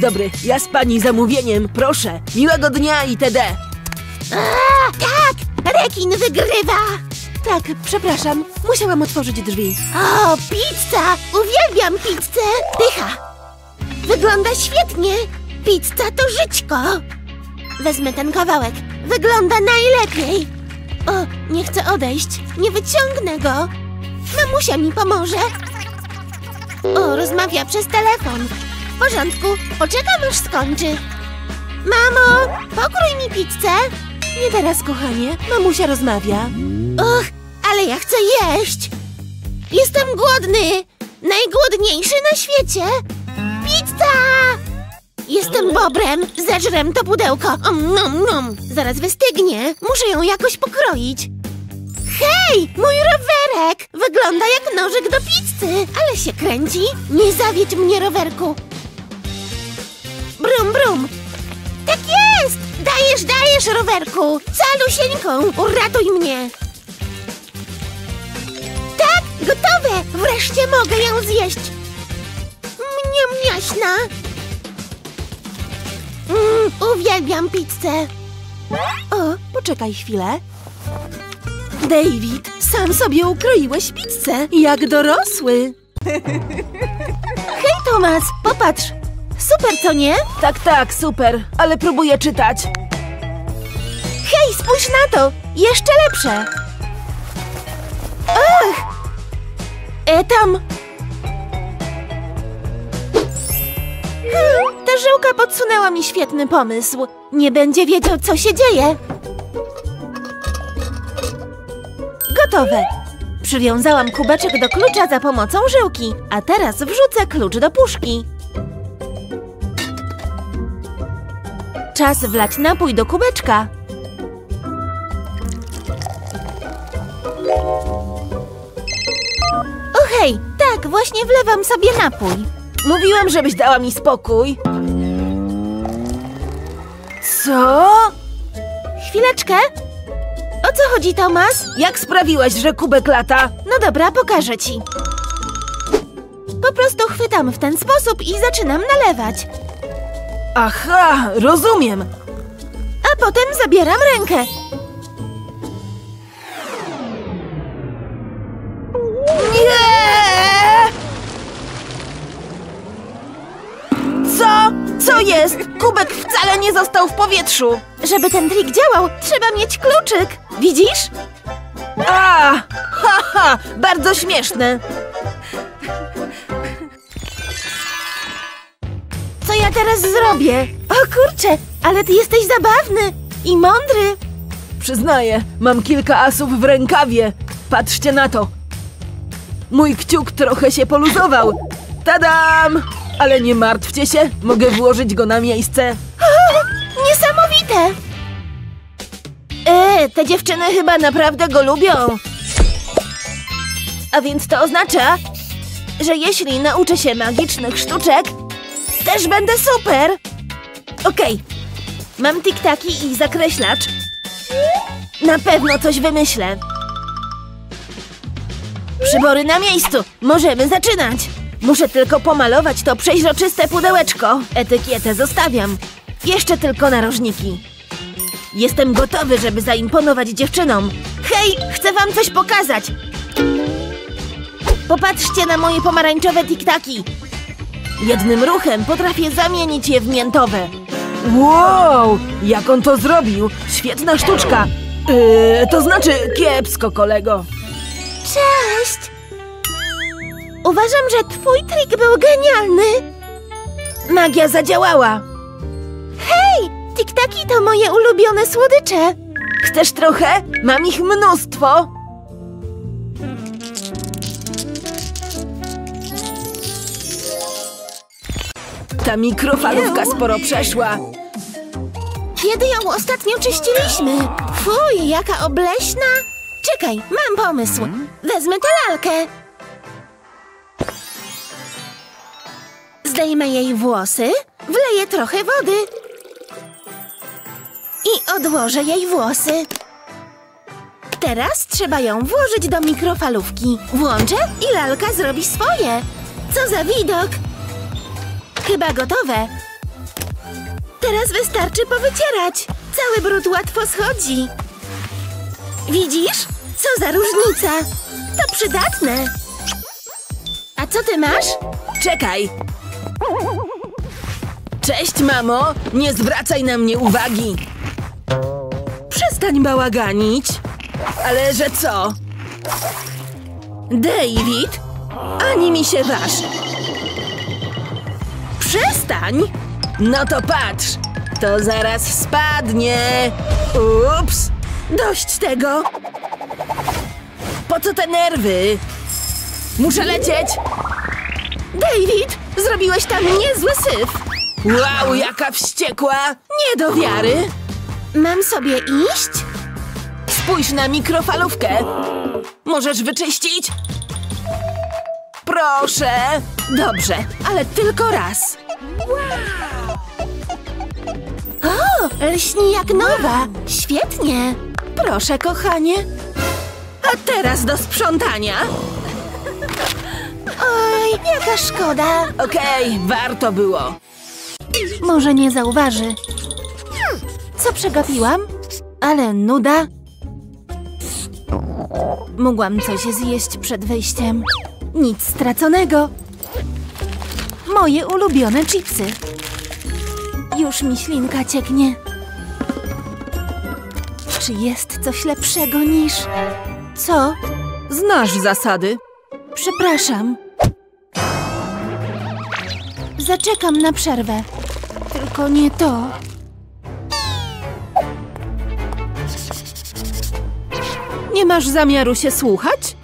Dobry, ja z pani zamówieniem, proszę. Miłego dnia itd. A, tak! Rekin wygrywa! Tak, przepraszam, musiałam otworzyć drzwi. O, pizza! Uwielbiam pizzę! Pycha! Wygląda świetnie! Pizza to żyćko! Wezmę ten kawałek. Wygląda najlepiej! O, nie chcę odejść. Nie wyciągnę go. Mamusia mi pomoże. O, rozmawia przez telefon. W porządku, poczekam aż skończy. Mamo, pokrój mi pizzę. Nie teraz, kochanie. Mamusia rozmawia. Och, ale ja chcę jeść. Jestem głodny. Najgłodniejszy na świecie. Pizza! Jestem bobrem. Zeżrem to pudełko. Om, nom, nom. Zaraz wystygnie. Muszę ją jakoś pokroić. Hej, mój rowerek! Wygląda jak nożyk do pizzy, ale się kręci. Nie zawiedź mnie, rowerku. Brum, brum. Tak jest! Dajesz, dajesz, rowerku! Calusieńką, uratuj mnie! Tak, gotowe! Wreszcie mogę ją zjeść! Mniam miaśna! Mm, uwielbiam pizzę! O, poczekaj chwilę. David, sam sobie ukroiłeś pizzę. Jak dorosły. Hej, Tomas, popatrz! Super, co nie? Tak, tak, super. Ale próbuję czytać. Hej, spójrz na to! Jeszcze lepsze! Ach! E, tam! Hmm, ta żyłka podsunęła mi świetny pomysł. Nie będzie wiedział, co się dzieje. Gotowe! Przywiązałam kubeczek do klucza za pomocą żyłki, a teraz wrzucę klucz do puszki. Czas wlać napój do kubeczka. O hej, tak, właśnie wlewam sobie napój. Mówiłem, żebyś dała mi spokój. Co? Chwileczkę. O co chodzi, Tomas? Jak sprawiłaś, że kubek lata? No dobra, pokażę ci. Po prostu chwytam w ten sposób i zaczynam nalewać. Aha, rozumiem. A potem zabieram rękę. Co jest? Kubek wcale nie został w powietrzu. Żeby ten trik działał, trzeba mieć kluczyk. Widzisz? A! Ha, ha! Bardzo śmieszne. Co ja teraz zrobię? O kurczę, ale ty jesteś zabawny i mądry. Przyznaję, mam kilka asów w rękawie. Patrzcie na to. Mój kciuk trochę się poluzował. Tadam! Ale nie martwcie się, mogę włożyć go na miejsce. Niesamowite! E, te dziewczyny chyba naprawdę go lubią. A więc to oznacza, że jeśli nauczę się magicznych sztuczek, też będę super. Okej, mam tiktaki i zakreślacz. Na pewno coś wymyślę. Przybory na miejscu. Możemy zaczynać. Muszę tylko pomalować to przeźroczyste pudełeczko. Etykietę zostawiam. Jeszcze tylko narożniki. Jestem gotowy, żeby zaimponować dziewczynom. Hej, chcę wam coś pokazać. Popatrzcie na moje pomarańczowe tiktaki. Jednym ruchem potrafię zamienić je w miętowe. Wow! Jak on to zrobił? Świetna sztuczka. Yy, to znaczy kiepsko, kolego. Cześć! Uważam, że twój trik był genialny. Magia zadziałała. Hej, tiktaki to moje ulubione słodycze. Chcesz trochę? Mam ich mnóstwo. Ta mikrofalówka sporo przeszła. Kiedy ją ostatnio czyściliśmy? Fuj, jaka obleśna! Czekaj, mam pomysł. Wezmę tę lalkę. Zdejmę jej włosy, wleję trochę wody i odłożę jej włosy. Teraz trzeba ją włożyć do mikrofalówki. Włączę i lalka zrobi swoje. Co za widok! Chyba gotowe. Teraz wystarczy powycierać. Cały brud łatwo schodzi. Widzisz? Co za różnica. To przydatne. A co ty masz? Czekaj. Cześć, mamo. Nie zwracaj na mnie uwagi. Przestań bałaganić. Ale że co? David? Ani mi się waż. przestań! No to patrz, to zaraz spadnie. Ups, dość tego. Po co te nerwy? Muszę lecieć. David, zrobiłeś tam niezły syf. Wow, jaka wściekła! Nie do wiary! Mam sobie iść? Spójrz na mikrofalówkę. Możesz wyczyścić? Proszę. Dobrze, ale tylko raz. O, lśni jak nowa. Świetnie. Proszę, kochanie. A teraz do sprzątania. Oj, jaka szkoda. Okej, warto było. Może nie zauważy. Co przegapiłam? Ale nuda. Mogłam coś zjeść przed wyjściem. Nic straconego. Moje ulubione chipsy. Już mi ślinka cieknie. Czy jest coś lepszego niż... Co? Znasz zasady. Przepraszam. Zaczekam na przerwę. Tylko nie to. Nie masz zamiaru się słuchać?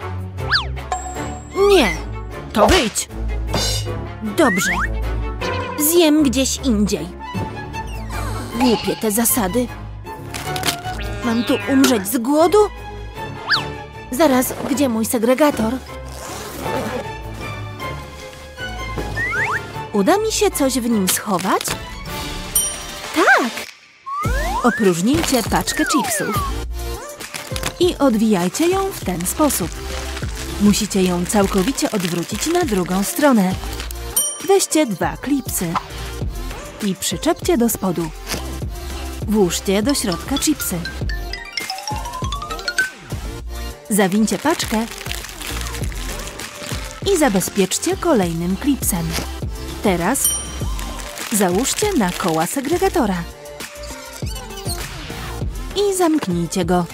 Nie. To wyjdź. Dobrze. Zjem gdzieś indziej. Głupie te zasady. Mam tu umrzeć z głodu? Zaraz, gdzie mój segregator? Uda mi się coś w nim schować? Tak! Opróżnijcie paczkę chipsów i odwijajcie ją w ten sposób. Musicie ją całkowicie odwrócić na drugą stronę. Weźcie dwa klipsy i przyczepcie do spodu. Włóżcie do środka chipsy. Zawincie paczkę i zabezpieczcie kolejnym klipsem. Teraz załóżcie na koła segregatora i zamknijcie go.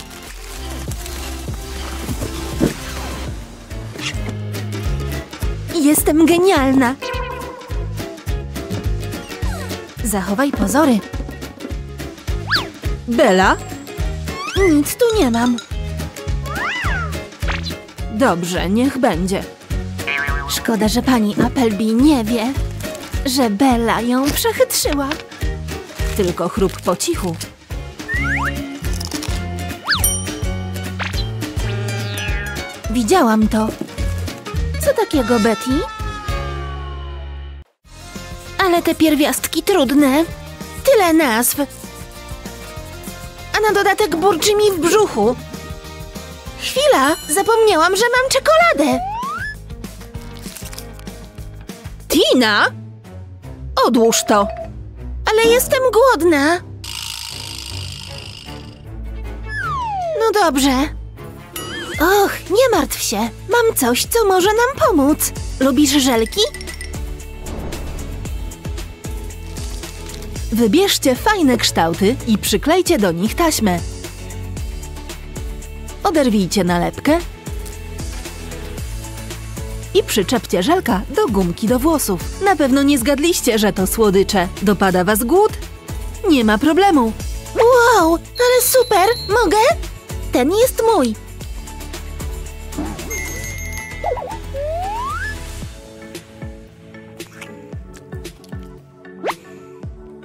Jestem genialna! Zachowaj pozory. Bela? Nic tu nie mam. Dobrze, niech będzie. Szkoda, że pani Appleby nie wie, że Bella ją przechytrzyła. Tylko chrup po cichu. Widziałam to. Co takiego, Betty? Ale te pierwiastki trudne. Tyle nazw. A na dodatek burczy mi w brzuchu. Chwila, zapomniałam, że mam czekoladę. Tina? Odłóż to. Ale jestem głodna. No dobrze. Och, nie martw się. Mam coś, co może nam pomóc. Lubisz żelki? Wybierzcie fajne kształty i przyklejcie do nich taśmę. Oderwijcie nalepkę i przyczepcie żelka do gumki do włosów. Na pewno nie zgadliście, że to słodycze. Dopada was głód? Nie ma problemu. Wow, ale super! Mogę? Ten jest mój.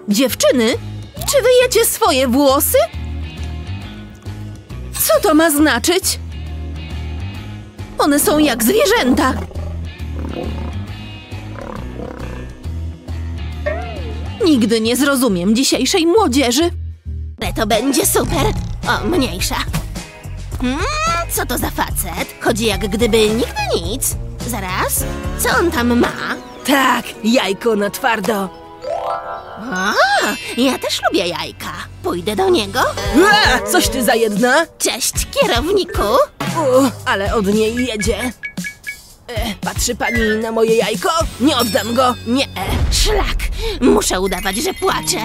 Dziewczyny, czy wyjecie swoje włosy? Co to ma znaczyć? One są jak zwierzęta. Nigdy nie zrozumiem dzisiejszej młodzieży. Ale to będzie super. O, mniejsza. Hmm, co to za facet? Chodzi jak gdyby nigdy nic. Zaraz, co on tam ma? Tak, jajko na twardo. A, ja też lubię jajka. Pójdę do niego. Ua, coś ty za jedna? Cześć, kierowniku. U, ale od niej jedzie. E, patrzy pani na moje jajko? Nie oddam go. Nie. E. Szlak, muszę udawać, że płaczę.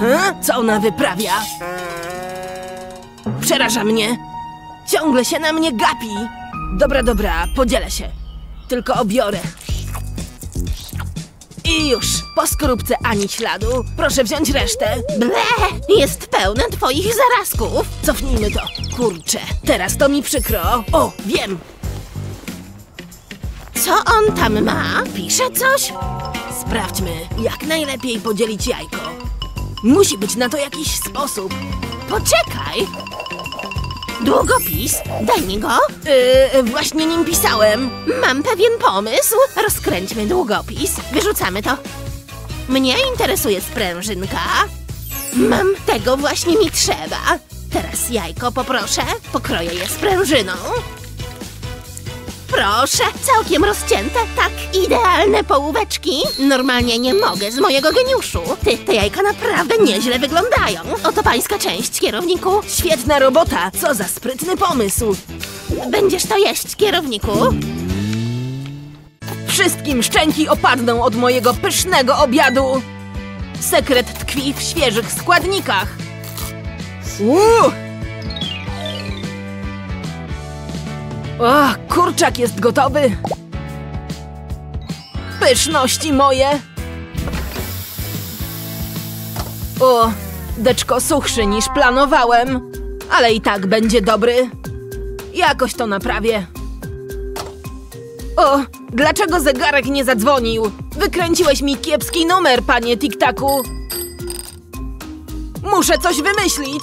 Hm? Co ona wyprawia? Przeraża mnie. Ciągle się na mnie gapi. Dobra, dobra, podzielę się. Tylko obiorę. I już, po skorupce ani śladu. Proszę wziąć resztę. Ble, jest pełne twoich zarazków. Cofnijmy to. Kurczę, teraz to mi przykro. O, wiem, Co on tam ma? Pisze coś? sprawdźmy, jak najlepiej podzielić jajko. Musi być na to jakiś sposób. Poczekaj. Długopis, daj mi go. Yy, właśnie nim pisałem. Mam pewien pomysł. Rozkręćmy długopis. Wyrzucamy to. Mnie interesuje sprężynka. Mam tego właśnie mi trzeba. Teraz jajko poproszę. Pokroję je sprężyną. Proszę, całkiem rozcięte, tak idealne połóweczki. Normalnie nie mogę z mojego geniuszu. Ty, te jajka naprawdę nieźle wyglądają. Oto pańska część, kierowniku. Świetna robota, co za sprytny pomysł. Będziesz to jeść, kierowniku? Wszystkim szczęki opadną od mojego pysznego obiadu. Sekret tkwi w świeżych składnikach. Uuu! O, kurczak jest gotowy. Pyszności moje. O, deczko suchszy niż planowałem, ale i tak będzie dobry. Jakoś to naprawię. O, dlaczego zegarek nie zadzwonił? Wykręciłeś mi kiepski numer, panie Tiktaku. Muszę coś wymyślić.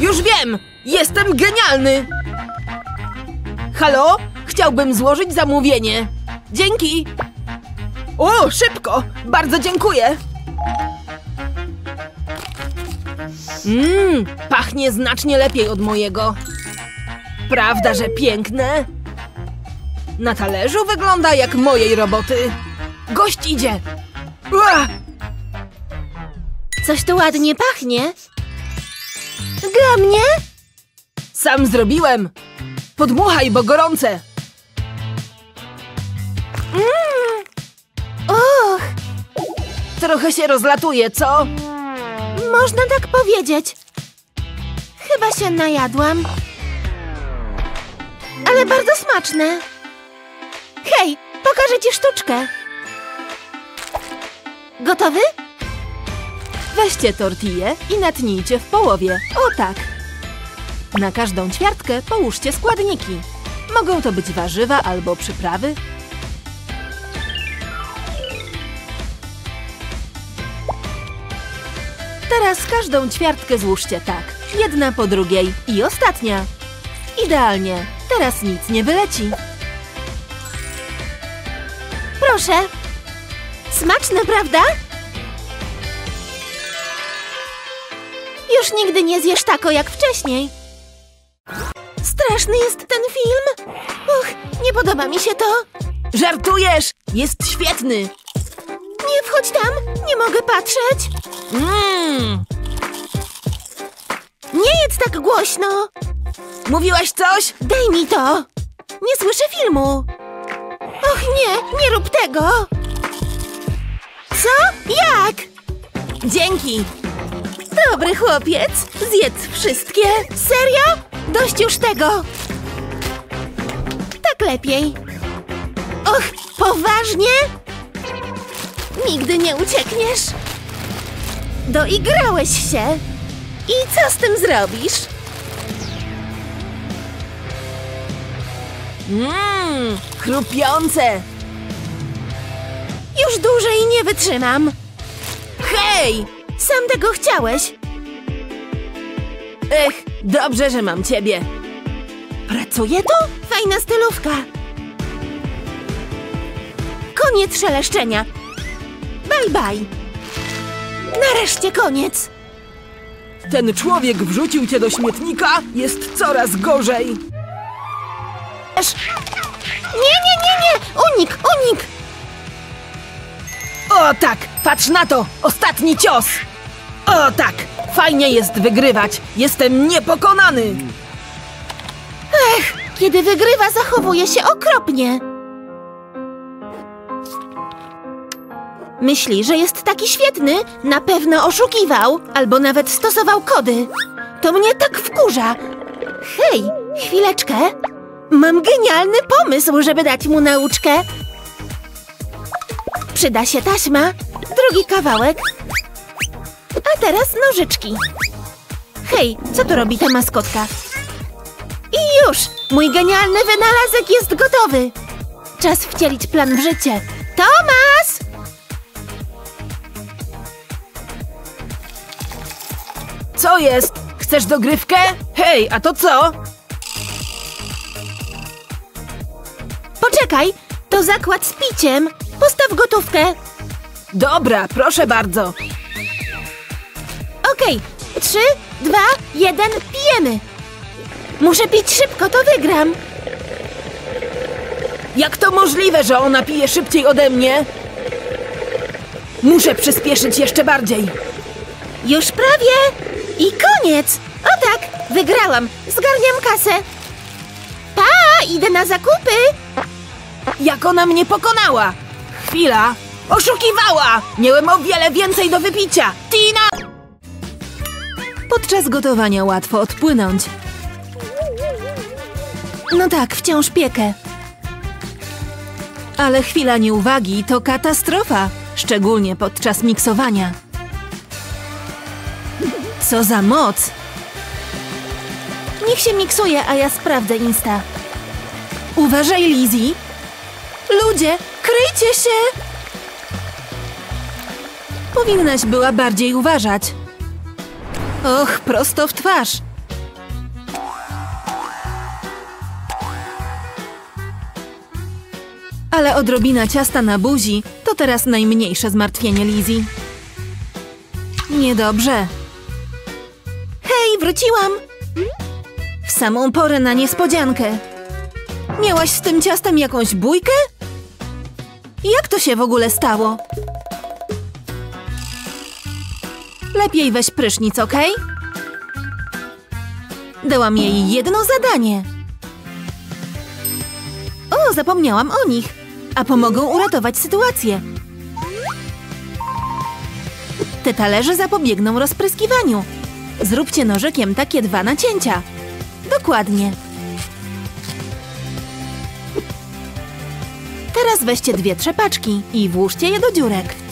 Już wiem! Jestem genialny! Halo? Chciałbym złożyć zamówienie. Dzięki! O, szybko! Bardzo dziękuję! Mmm, pachnie znacznie lepiej od mojego. Prawda, że piękne? Na talerzu wygląda jak mojej roboty. Gość idzie! Ua! Coś tu ładnie pachnie. Dla mnie? Sam zrobiłem! Podmuchaj, bo gorące! Och, Trochę się rozlatuje, co? można tak powiedzieć. Chyba się najadłam. Ale bardzo smaczne. Hej, pokażę ci sztuczkę. Gotowy? Weźcie tortillę i natnijcie w połowie. O tak! Na każdą ćwiartkę połóżcie składniki. Mogą to być warzywa albo przyprawy. Teraz każdą ćwiartkę złóżcie tak. Jedna po drugiej i ostatnia. Idealnie. Teraz nic nie wyleci. Proszę. Smaczne, prawda? Już nigdy nie zjesz tako jak wcześniej. Straszny jest ten film. Uch, nie podoba mi się to. Żartujesz! Jest świetny! Nie wchodź tam, nie mogę patrzeć. Mmm! Nie jedz tak głośno. Mówiłaś coś? Daj mi to. Nie słyszę filmu. Och nie, nie rób tego. Co? Jak? Dzięki! Dobry chłopiec, zjedz wszystkie. Serio? Dość już tego. Tak lepiej. Och, poważnie? Nigdy nie uciekniesz. Doigrałeś się. I co z tym zrobisz? Mmm! Chrupiące! Już dłużej nie wytrzymam. Hej! Sam tego chciałeś. Ech, dobrze, że mam ciebie. Pracuje tu? Fajna stylówka. Koniec szeleszczenia. Bye bye. Nareszcie koniec. Ten człowiek wrzucił cię do śmietnika, jest coraz gorzej. Esz- Nie, nie, nie, nie! Unik, unik! O tak, patrz na to! Ostatni cios! O tak, fajnie jest wygrywać. Jestem niepokonany. Kiedy wygrywa, zachowuje się okropnie. Myśli, że jest taki świetny, na pewno oszukiwał albo nawet stosował kody. To mnie tak wkurza. Hej, chwileczkę. Mam genialny pomysł, żeby dać mu nauczkę. Przyda się taśma, drugi kawałek. A teraz nożyczki. Hej, co tu robi ta maskotka? I już! Mój genialny wynalazek jest gotowy! Czas wcielić plan w życie. Tomas! Co jest? Chcesz dogrywkę? Hej, a to co? Poczekaj, to zakład z piciem. Postaw gotówkę. Dobra, proszę bardzo. Okej, trzy, dwa, jeden, pijemy. Muszę pić szybko, to wygram. Jak to możliwe, że ona pije szybciej ode mnie? Muszę przyspieszyć jeszcze bardziej. Już prawie. I koniec. O tak, wygrałam. Zgarniam kasę. Pa, idę na zakupy. Jak ona mnie pokonała? Chwila. Oszukiwała! Miałem o wiele więcej do wypicia. Tina! Podczas gotowania łatwo odpłynąć. No tak, wciąż piekę. Ale chwila nieuwagi to katastrofa, szczególnie podczas miksowania. Co za moc! Niech się miksuje, a ja sprawdzę Insta. Uważaj, Lizzie! Ludzie, kryjcie się! Powinnaś była bardziej uważać. Och, prosto w twarz. Ale odrobina ciasta na buzi to teraz najmniejsze zmartwienie Lizzie. Niedobrze. Hej, wróciłam! W samą porę na niespodziankę. Miałaś z tym ciastem jakąś bójkę? Jak to się w ogóle stało? Lepiej weź prysznic, okej? Dałam jej jedno zadanie. O, zapomniałam o nich. A pomogą uratować sytuację. Te talerze zapobiegną rozpryskiwaniu. Zróbcie nożykiem takie dwa nacięcia. Dokładnie. Teraz weźcie dwie trzepaczki i włóżcie je do dziurek.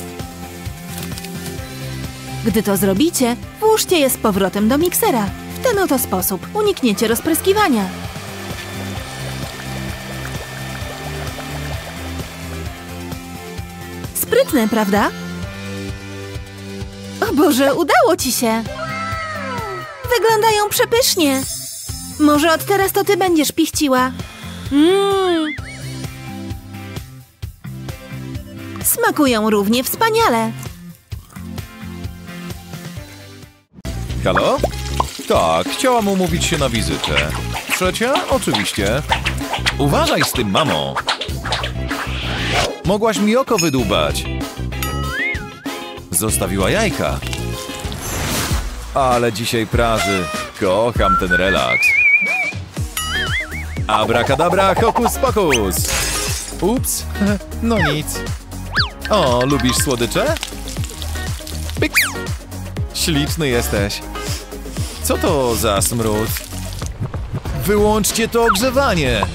Gdy to zrobicie, włóżcie je z powrotem do miksera. W ten oto sposób unikniecie rozpryskiwania. Sprytne, prawda? O Boże, udało ci się! Wyglądają przepysznie. Może od teraz to ty będziesz pichciła. Mmm. Smakują równie wspaniale. Halo? Tak, chciałam umówić się na wizytę. Trzecia? Oczywiście. Uważaj z tym, mamo. Mogłaś mi oko wydłubać. Zostawiła jajka. Ale dzisiaj praży. Kocham ten relaks. Abracadabra, hokus pokus. Ups, no nic. O, lubisz słodycze? Pyk. Śliczny jesteś. Co to za smród? Wyłączcie to ogrzewanie!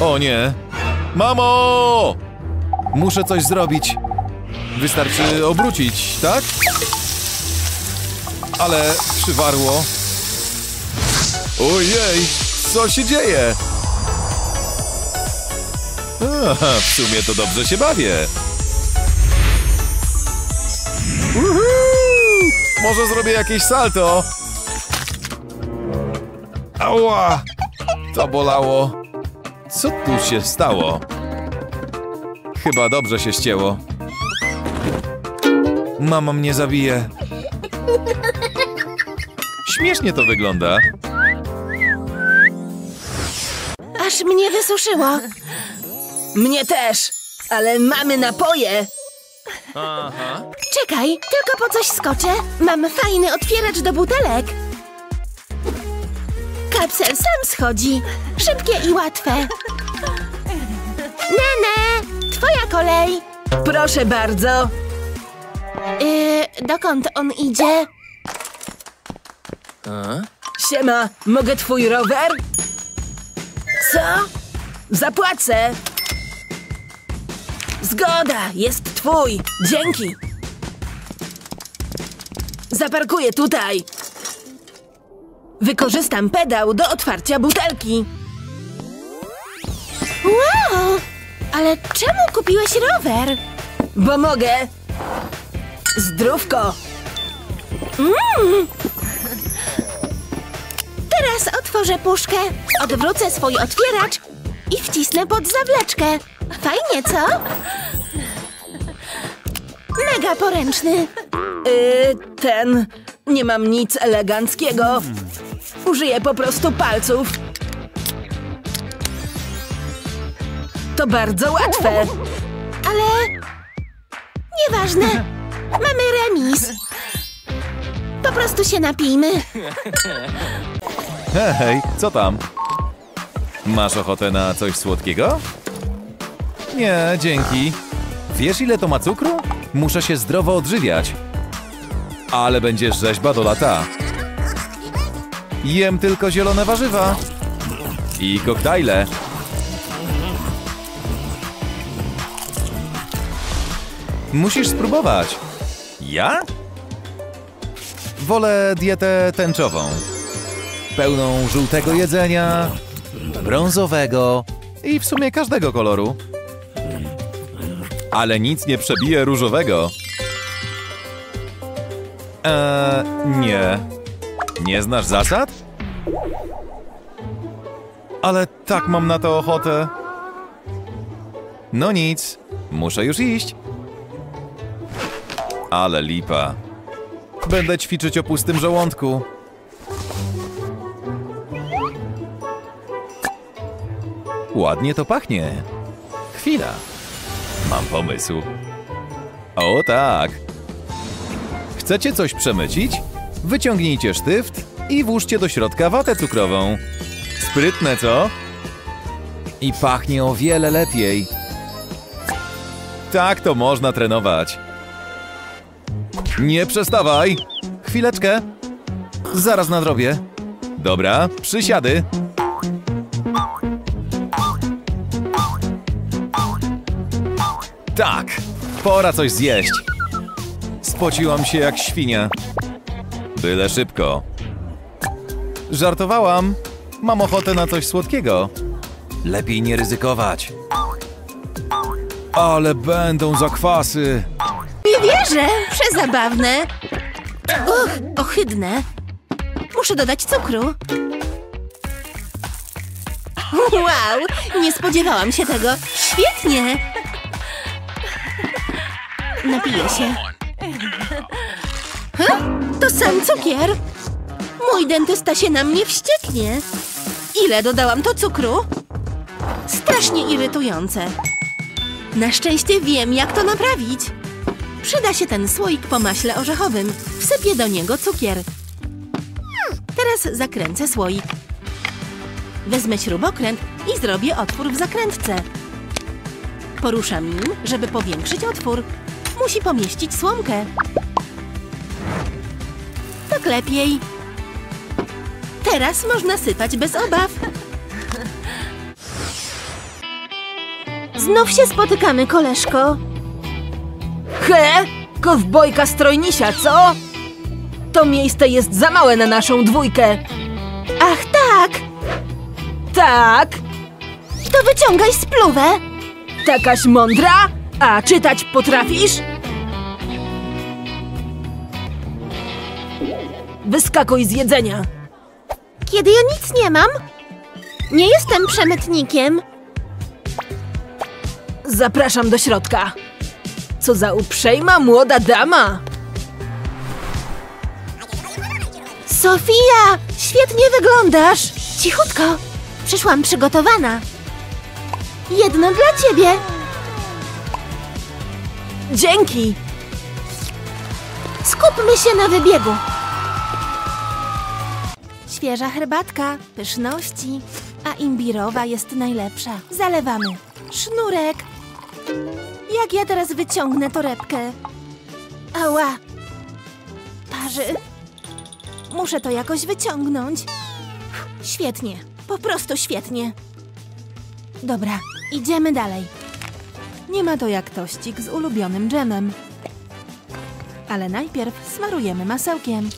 O nie! Mamo! Muszę coś zrobić. Wystarczy obrócić, tak? Ale przywarło. Ojej! Co się dzieje? Aha, w sumie to dobrze się bawię. Uhu! Może zrobię jakieś salto? Ała! To bolało. Co tu się stało? Chyba dobrze się ścięło. Mama mnie zabije. Śmiesznie to wygląda. Aż mnie wysuszyło. Mnie też. Ale mamy napoje. Czekaj, tylko po coś skoczę. Mam fajny otwieracz do butelek. Kapsel sam schodzi. Szybkie i łatwe. Nene, twoja kolej. Proszę bardzo. Yy, dokąd on idzie? Siema, mogę twój rower? Co? Zapłacę. Zgoda, jest twój. Dzięki. Zaparkuję tutaj. Wykorzystam pedał do otwarcia butelki. Wow! Ale czemu kupiłeś rower? Bo mogę. Zdrówko. Teraz otworzę puszkę, odwrócę swój otwieracz i wcisnę pod zawleczkę. Fajnie, co? Mega poręczny. Yy, ten. Nie mam nic eleganckiego. Użyję po prostu palców. To bardzo łatwe. Ale nieważne. Mamy remis. Po prostu się napijmy. Hej, co tam? Masz ochotę na coś słodkiego? Nie, dzięki. Wiesz ile to ma cukru? Muszę się zdrowo odżywiać. Ale będziesz rzeźba do lata. Jem tylko zielone warzywa. I koktajle. Musisz spróbować. Ja? Wolę dietę tęczową. Pełną żółtego jedzenia, brązowego i w sumie każdego koloru. Ale nic nie przebije różowego. Eee, nie. Nie znasz zasad? Ale tak mam na to ochotę. No nic, muszę już iść. Ale lipa. Będę ćwiczyć o pustym żołądku. Ładnie to pachnie. Chwila. Mam pomysł. O tak. Chcecie coś przemycić? Wyciągnijcie sztyft i włóżcie do środka watę cukrową. Sprytne, co? I pachnie o wiele lepiej. Tak to można trenować. Nie przestawaj! Chwileczkę. Zaraz nadrobię. Dobra, przysiady. Tak, pora coś zjeść. Spociłam się jak świnia. Byle szybko. Żartowałam. Mam ochotę na coś słodkiego. Lepiej nie ryzykować. Ale będą zakwasy. Nie wierzę! Przezabawne. Uch, ohydne. Muszę dodać cukru. Wow, nie spodziewałam się tego. Świetnie! Napiję się. Huh? To sam cukier. Mój dentysta się na mnie wścieknie. Ile dodałam to cukru? Strasznie irytujące. Na szczęście wiem, jak to naprawić. Przyda się ten słoik po maśle orzechowym. Wsypię do niego cukier. Teraz zakręcę słoik. Wezmę śrubokręt i zrobię otwór w zakrętce. Poruszam nim, żeby powiększyć otwór. Musi pomieścić słomkę. Tak lepiej. Teraz można sypać bez obaw. Znów się spotykamy, koleżko. He? Kowbojka strojnisia, co? To miejsce jest za małe na naszą dwójkę. Ach tak, Tak, to wyciągaj spluwę. takaś mądra? A czytać potrafisz? Wyskakuj z jedzenia. Kiedy ja nic nie mam? Nie jestem przemytnikiem. Zapraszam do środka. Co za uprzejma młoda dama. Sofia, świetnie wyglądasz. Cichutko, przyszłam przygotowana. Jedno dla ciebie. Dzięki. Skupmy się na wybiegu. Świeża herbatka, pyszności, a imbirowa jest najlepsza. Zalewamy. Sznurek. Jak ja teraz wyciągnę torebkę? Ała. Parzy. Muszę to jakoś wyciągnąć. Świetnie, po prostu świetnie. Dobra, idziemy dalej. Nie ma to jak tościk z ulubionym dżemem. Ale najpierw smarujemy masełkiem,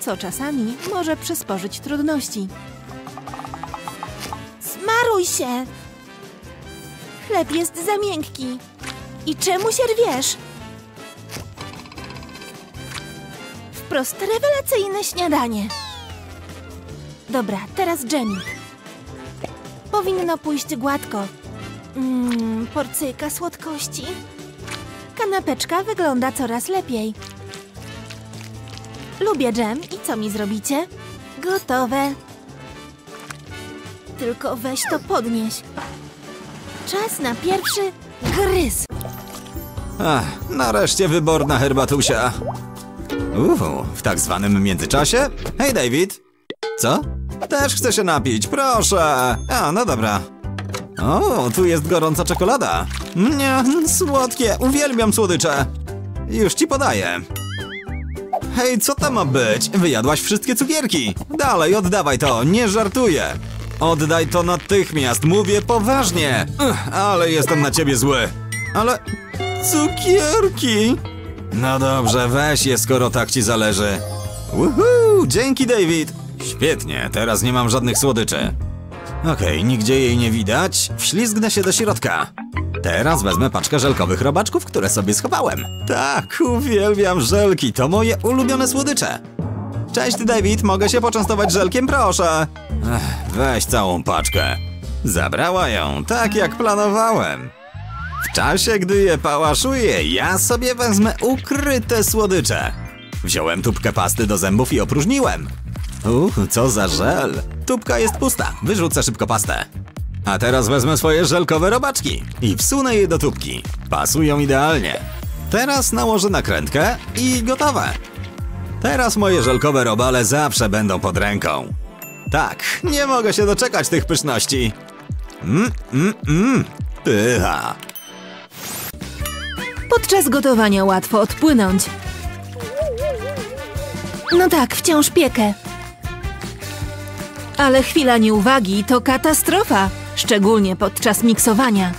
co czasami może przysporzyć trudności. Smaruj się! Chleb jest za miękki. I czemu się rwiesz? Wprost rewelacyjne śniadanie. Dobra, teraz dżemik. Powinno pójść gładko. Mmm, porcyjka słodkości. Kanapeczka wygląda coraz lepiej. Lubię dżem i co mi zrobicie? Gotowe. Tylko weź to podnieś. Czas na pierwszy gryz. Ach, nareszcie wyborna herbatusia. Uhu, w tak zwanym międzyczasie? Hej, David. Co? Też chcę się napić, proszę. A, no dobra. O, tu jest gorąca czekolada. Nie, słodkie, uwielbiam słodycze. Już ci podaję. Hej, co to ma być? Wyjadłaś wszystkie cukierki. Dalej, oddawaj to, nie żartuję. Oddaj to natychmiast, mówię poważnie. Ale jestem na ciebie zły. Ale... Cukierki! No dobrze, weź je, skoro tak ci zależy. Woohoo! Dzięki, David! Świetnie, teraz nie mam żadnych słodyczy. Okej, nigdzie jej nie widać. Wślizgnę się do środka. Teraz wezmę paczkę żelkowych robaczków, które sobie schowałem. Tak, uwielbiam żelki, to moje ulubione słodycze. Cześć, David, mogę się poczęstować żelkiem, proszę? Ech, weź całą paczkę. Zabrała ją, tak jak planowałem. W czasie, gdy je pałaszuję, ja sobie wezmę ukryte słodycze. Wziąłem tubkę pasty do zębów i opróżniłem. Uch, co za żel. Tubka jest pusta, wyrzucę szybko pastę. A teraz wezmę swoje żelkowe robaczki i wsunę je do tubki. Pasują idealnie. Teraz nałożę nakrętkę i gotowe. Teraz moje żelkowe robale zawsze będą pod ręką. Tak, nie mogę się doczekać tych pyszności. Mmm, mmm, mmm, pycha. Podczas gotowania łatwo odpłynąć. No tak, wciąż piekę. Ale chwila nieuwagi to katastrofa, szczególnie podczas miksowania.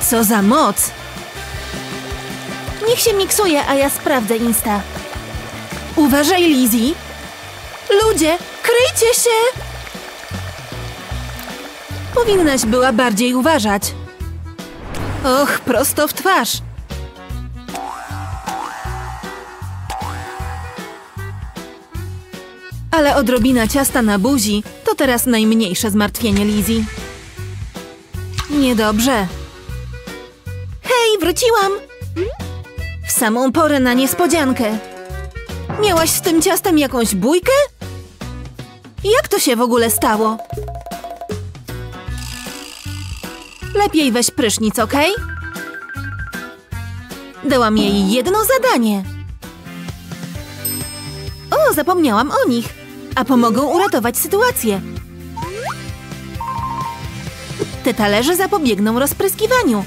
Co za moc! Niech się miksuje, a ja sprawdzę Insta. Uważaj, Lizzie! Ludzie, kryjcie się! Powinnaś była bardziej uważać. Och, prosto w twarz. Ale odrobina ciasta na buzi to teraz najmniejsze zmartwienie Lizzie. Niedobrze. Hej, wróciłam! W samą porę na niespodziankę. Miałaś z tym ciastem jakąś bójkę? Jak to się w ogóle stało? Lepiej weź prysznic, okej? Dałam jej jedno zadanie. O, zapomniałam o nich. A pomogą uratować sytuację. Te talerze zapobiegną rozpryskiwaniu.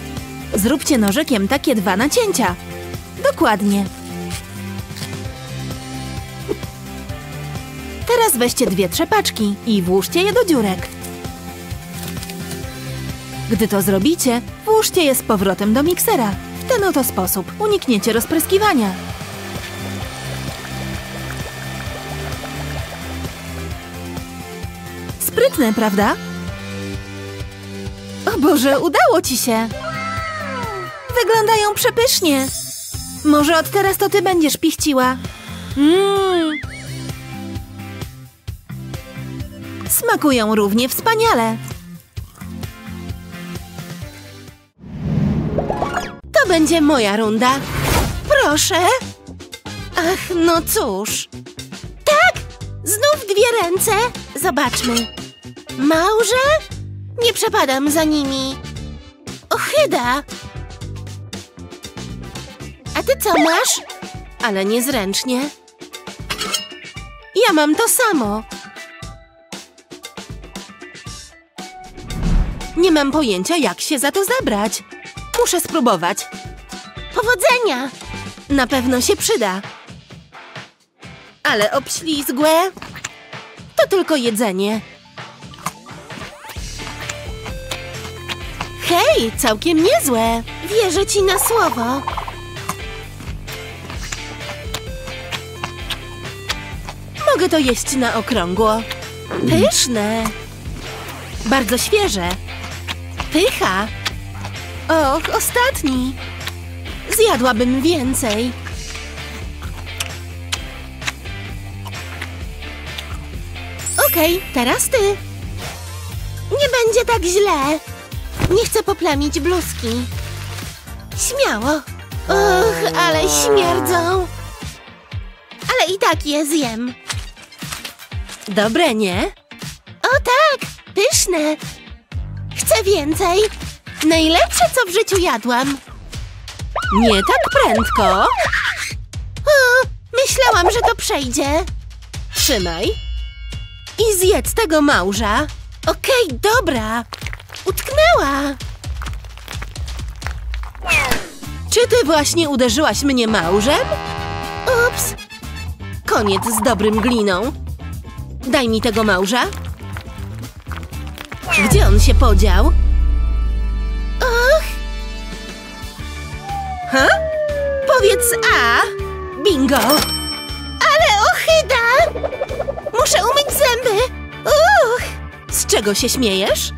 Zróbcie nożykiem takie dwa nacięcia. Dokładnie. Teraz weźcie dwie trzepaczki i włóżcie je do dziurek. Gdy to zrobicie, włóżcie je z powrotem do miksera. W ten oto sposób unikniecie rozpryskiwania. Sprytne, prawda? O Boże, udało ci się! Wyglądają przepysznie. Może od teraz to ty będziesz pichciła. Mmm. Smakują równie wspaniale. To będzie moja runda. Proszę. Ach, no cóż. Tak, znów dwie ręce. Zobaczmy. Małże? Nie przepadam za nimi. Ochyda. A ty co masz? Ale niezręcznie. Ja mam to samo. Nie mam pojęcia, jak się za to zabrać. Muszę spróbować. Powodzenia! Na pewno się przyda. Ale obślizgłe. To tylko jedzenie. Okej, całkiem niezłe. Wierzę ci na słowo. Mogę to jeść na okrągło. Pyszne. Bardzo świeże. Pycha. Och, ostatni. Zjadłabym więcej. Okej, teraz ty. Nie będzie tak źle. Nie chcę poplamić bluzki. Śmiało. Och, ale śmierdzą. Ale i tak je zjem. Dobre, nie? O tak, pyszne. Chcę więcej. Najlepsze, co w życiu jadłam. Nie tak prędko. O, myślałam, że to przejdzie. Trzymaj. I zjedz tego małża. Okej, dobra. Utknęła. Czy ty właśnie uderzyłaś mnie małżem? Ups. Koniec z dobrym gliną. Daj mi tego małża. Gdzie on się podział? Och. Ha? Powiedz A. Bingo. Ale ochyda! Muszę umyć zęby. Uch. Z czego się śmiejesz?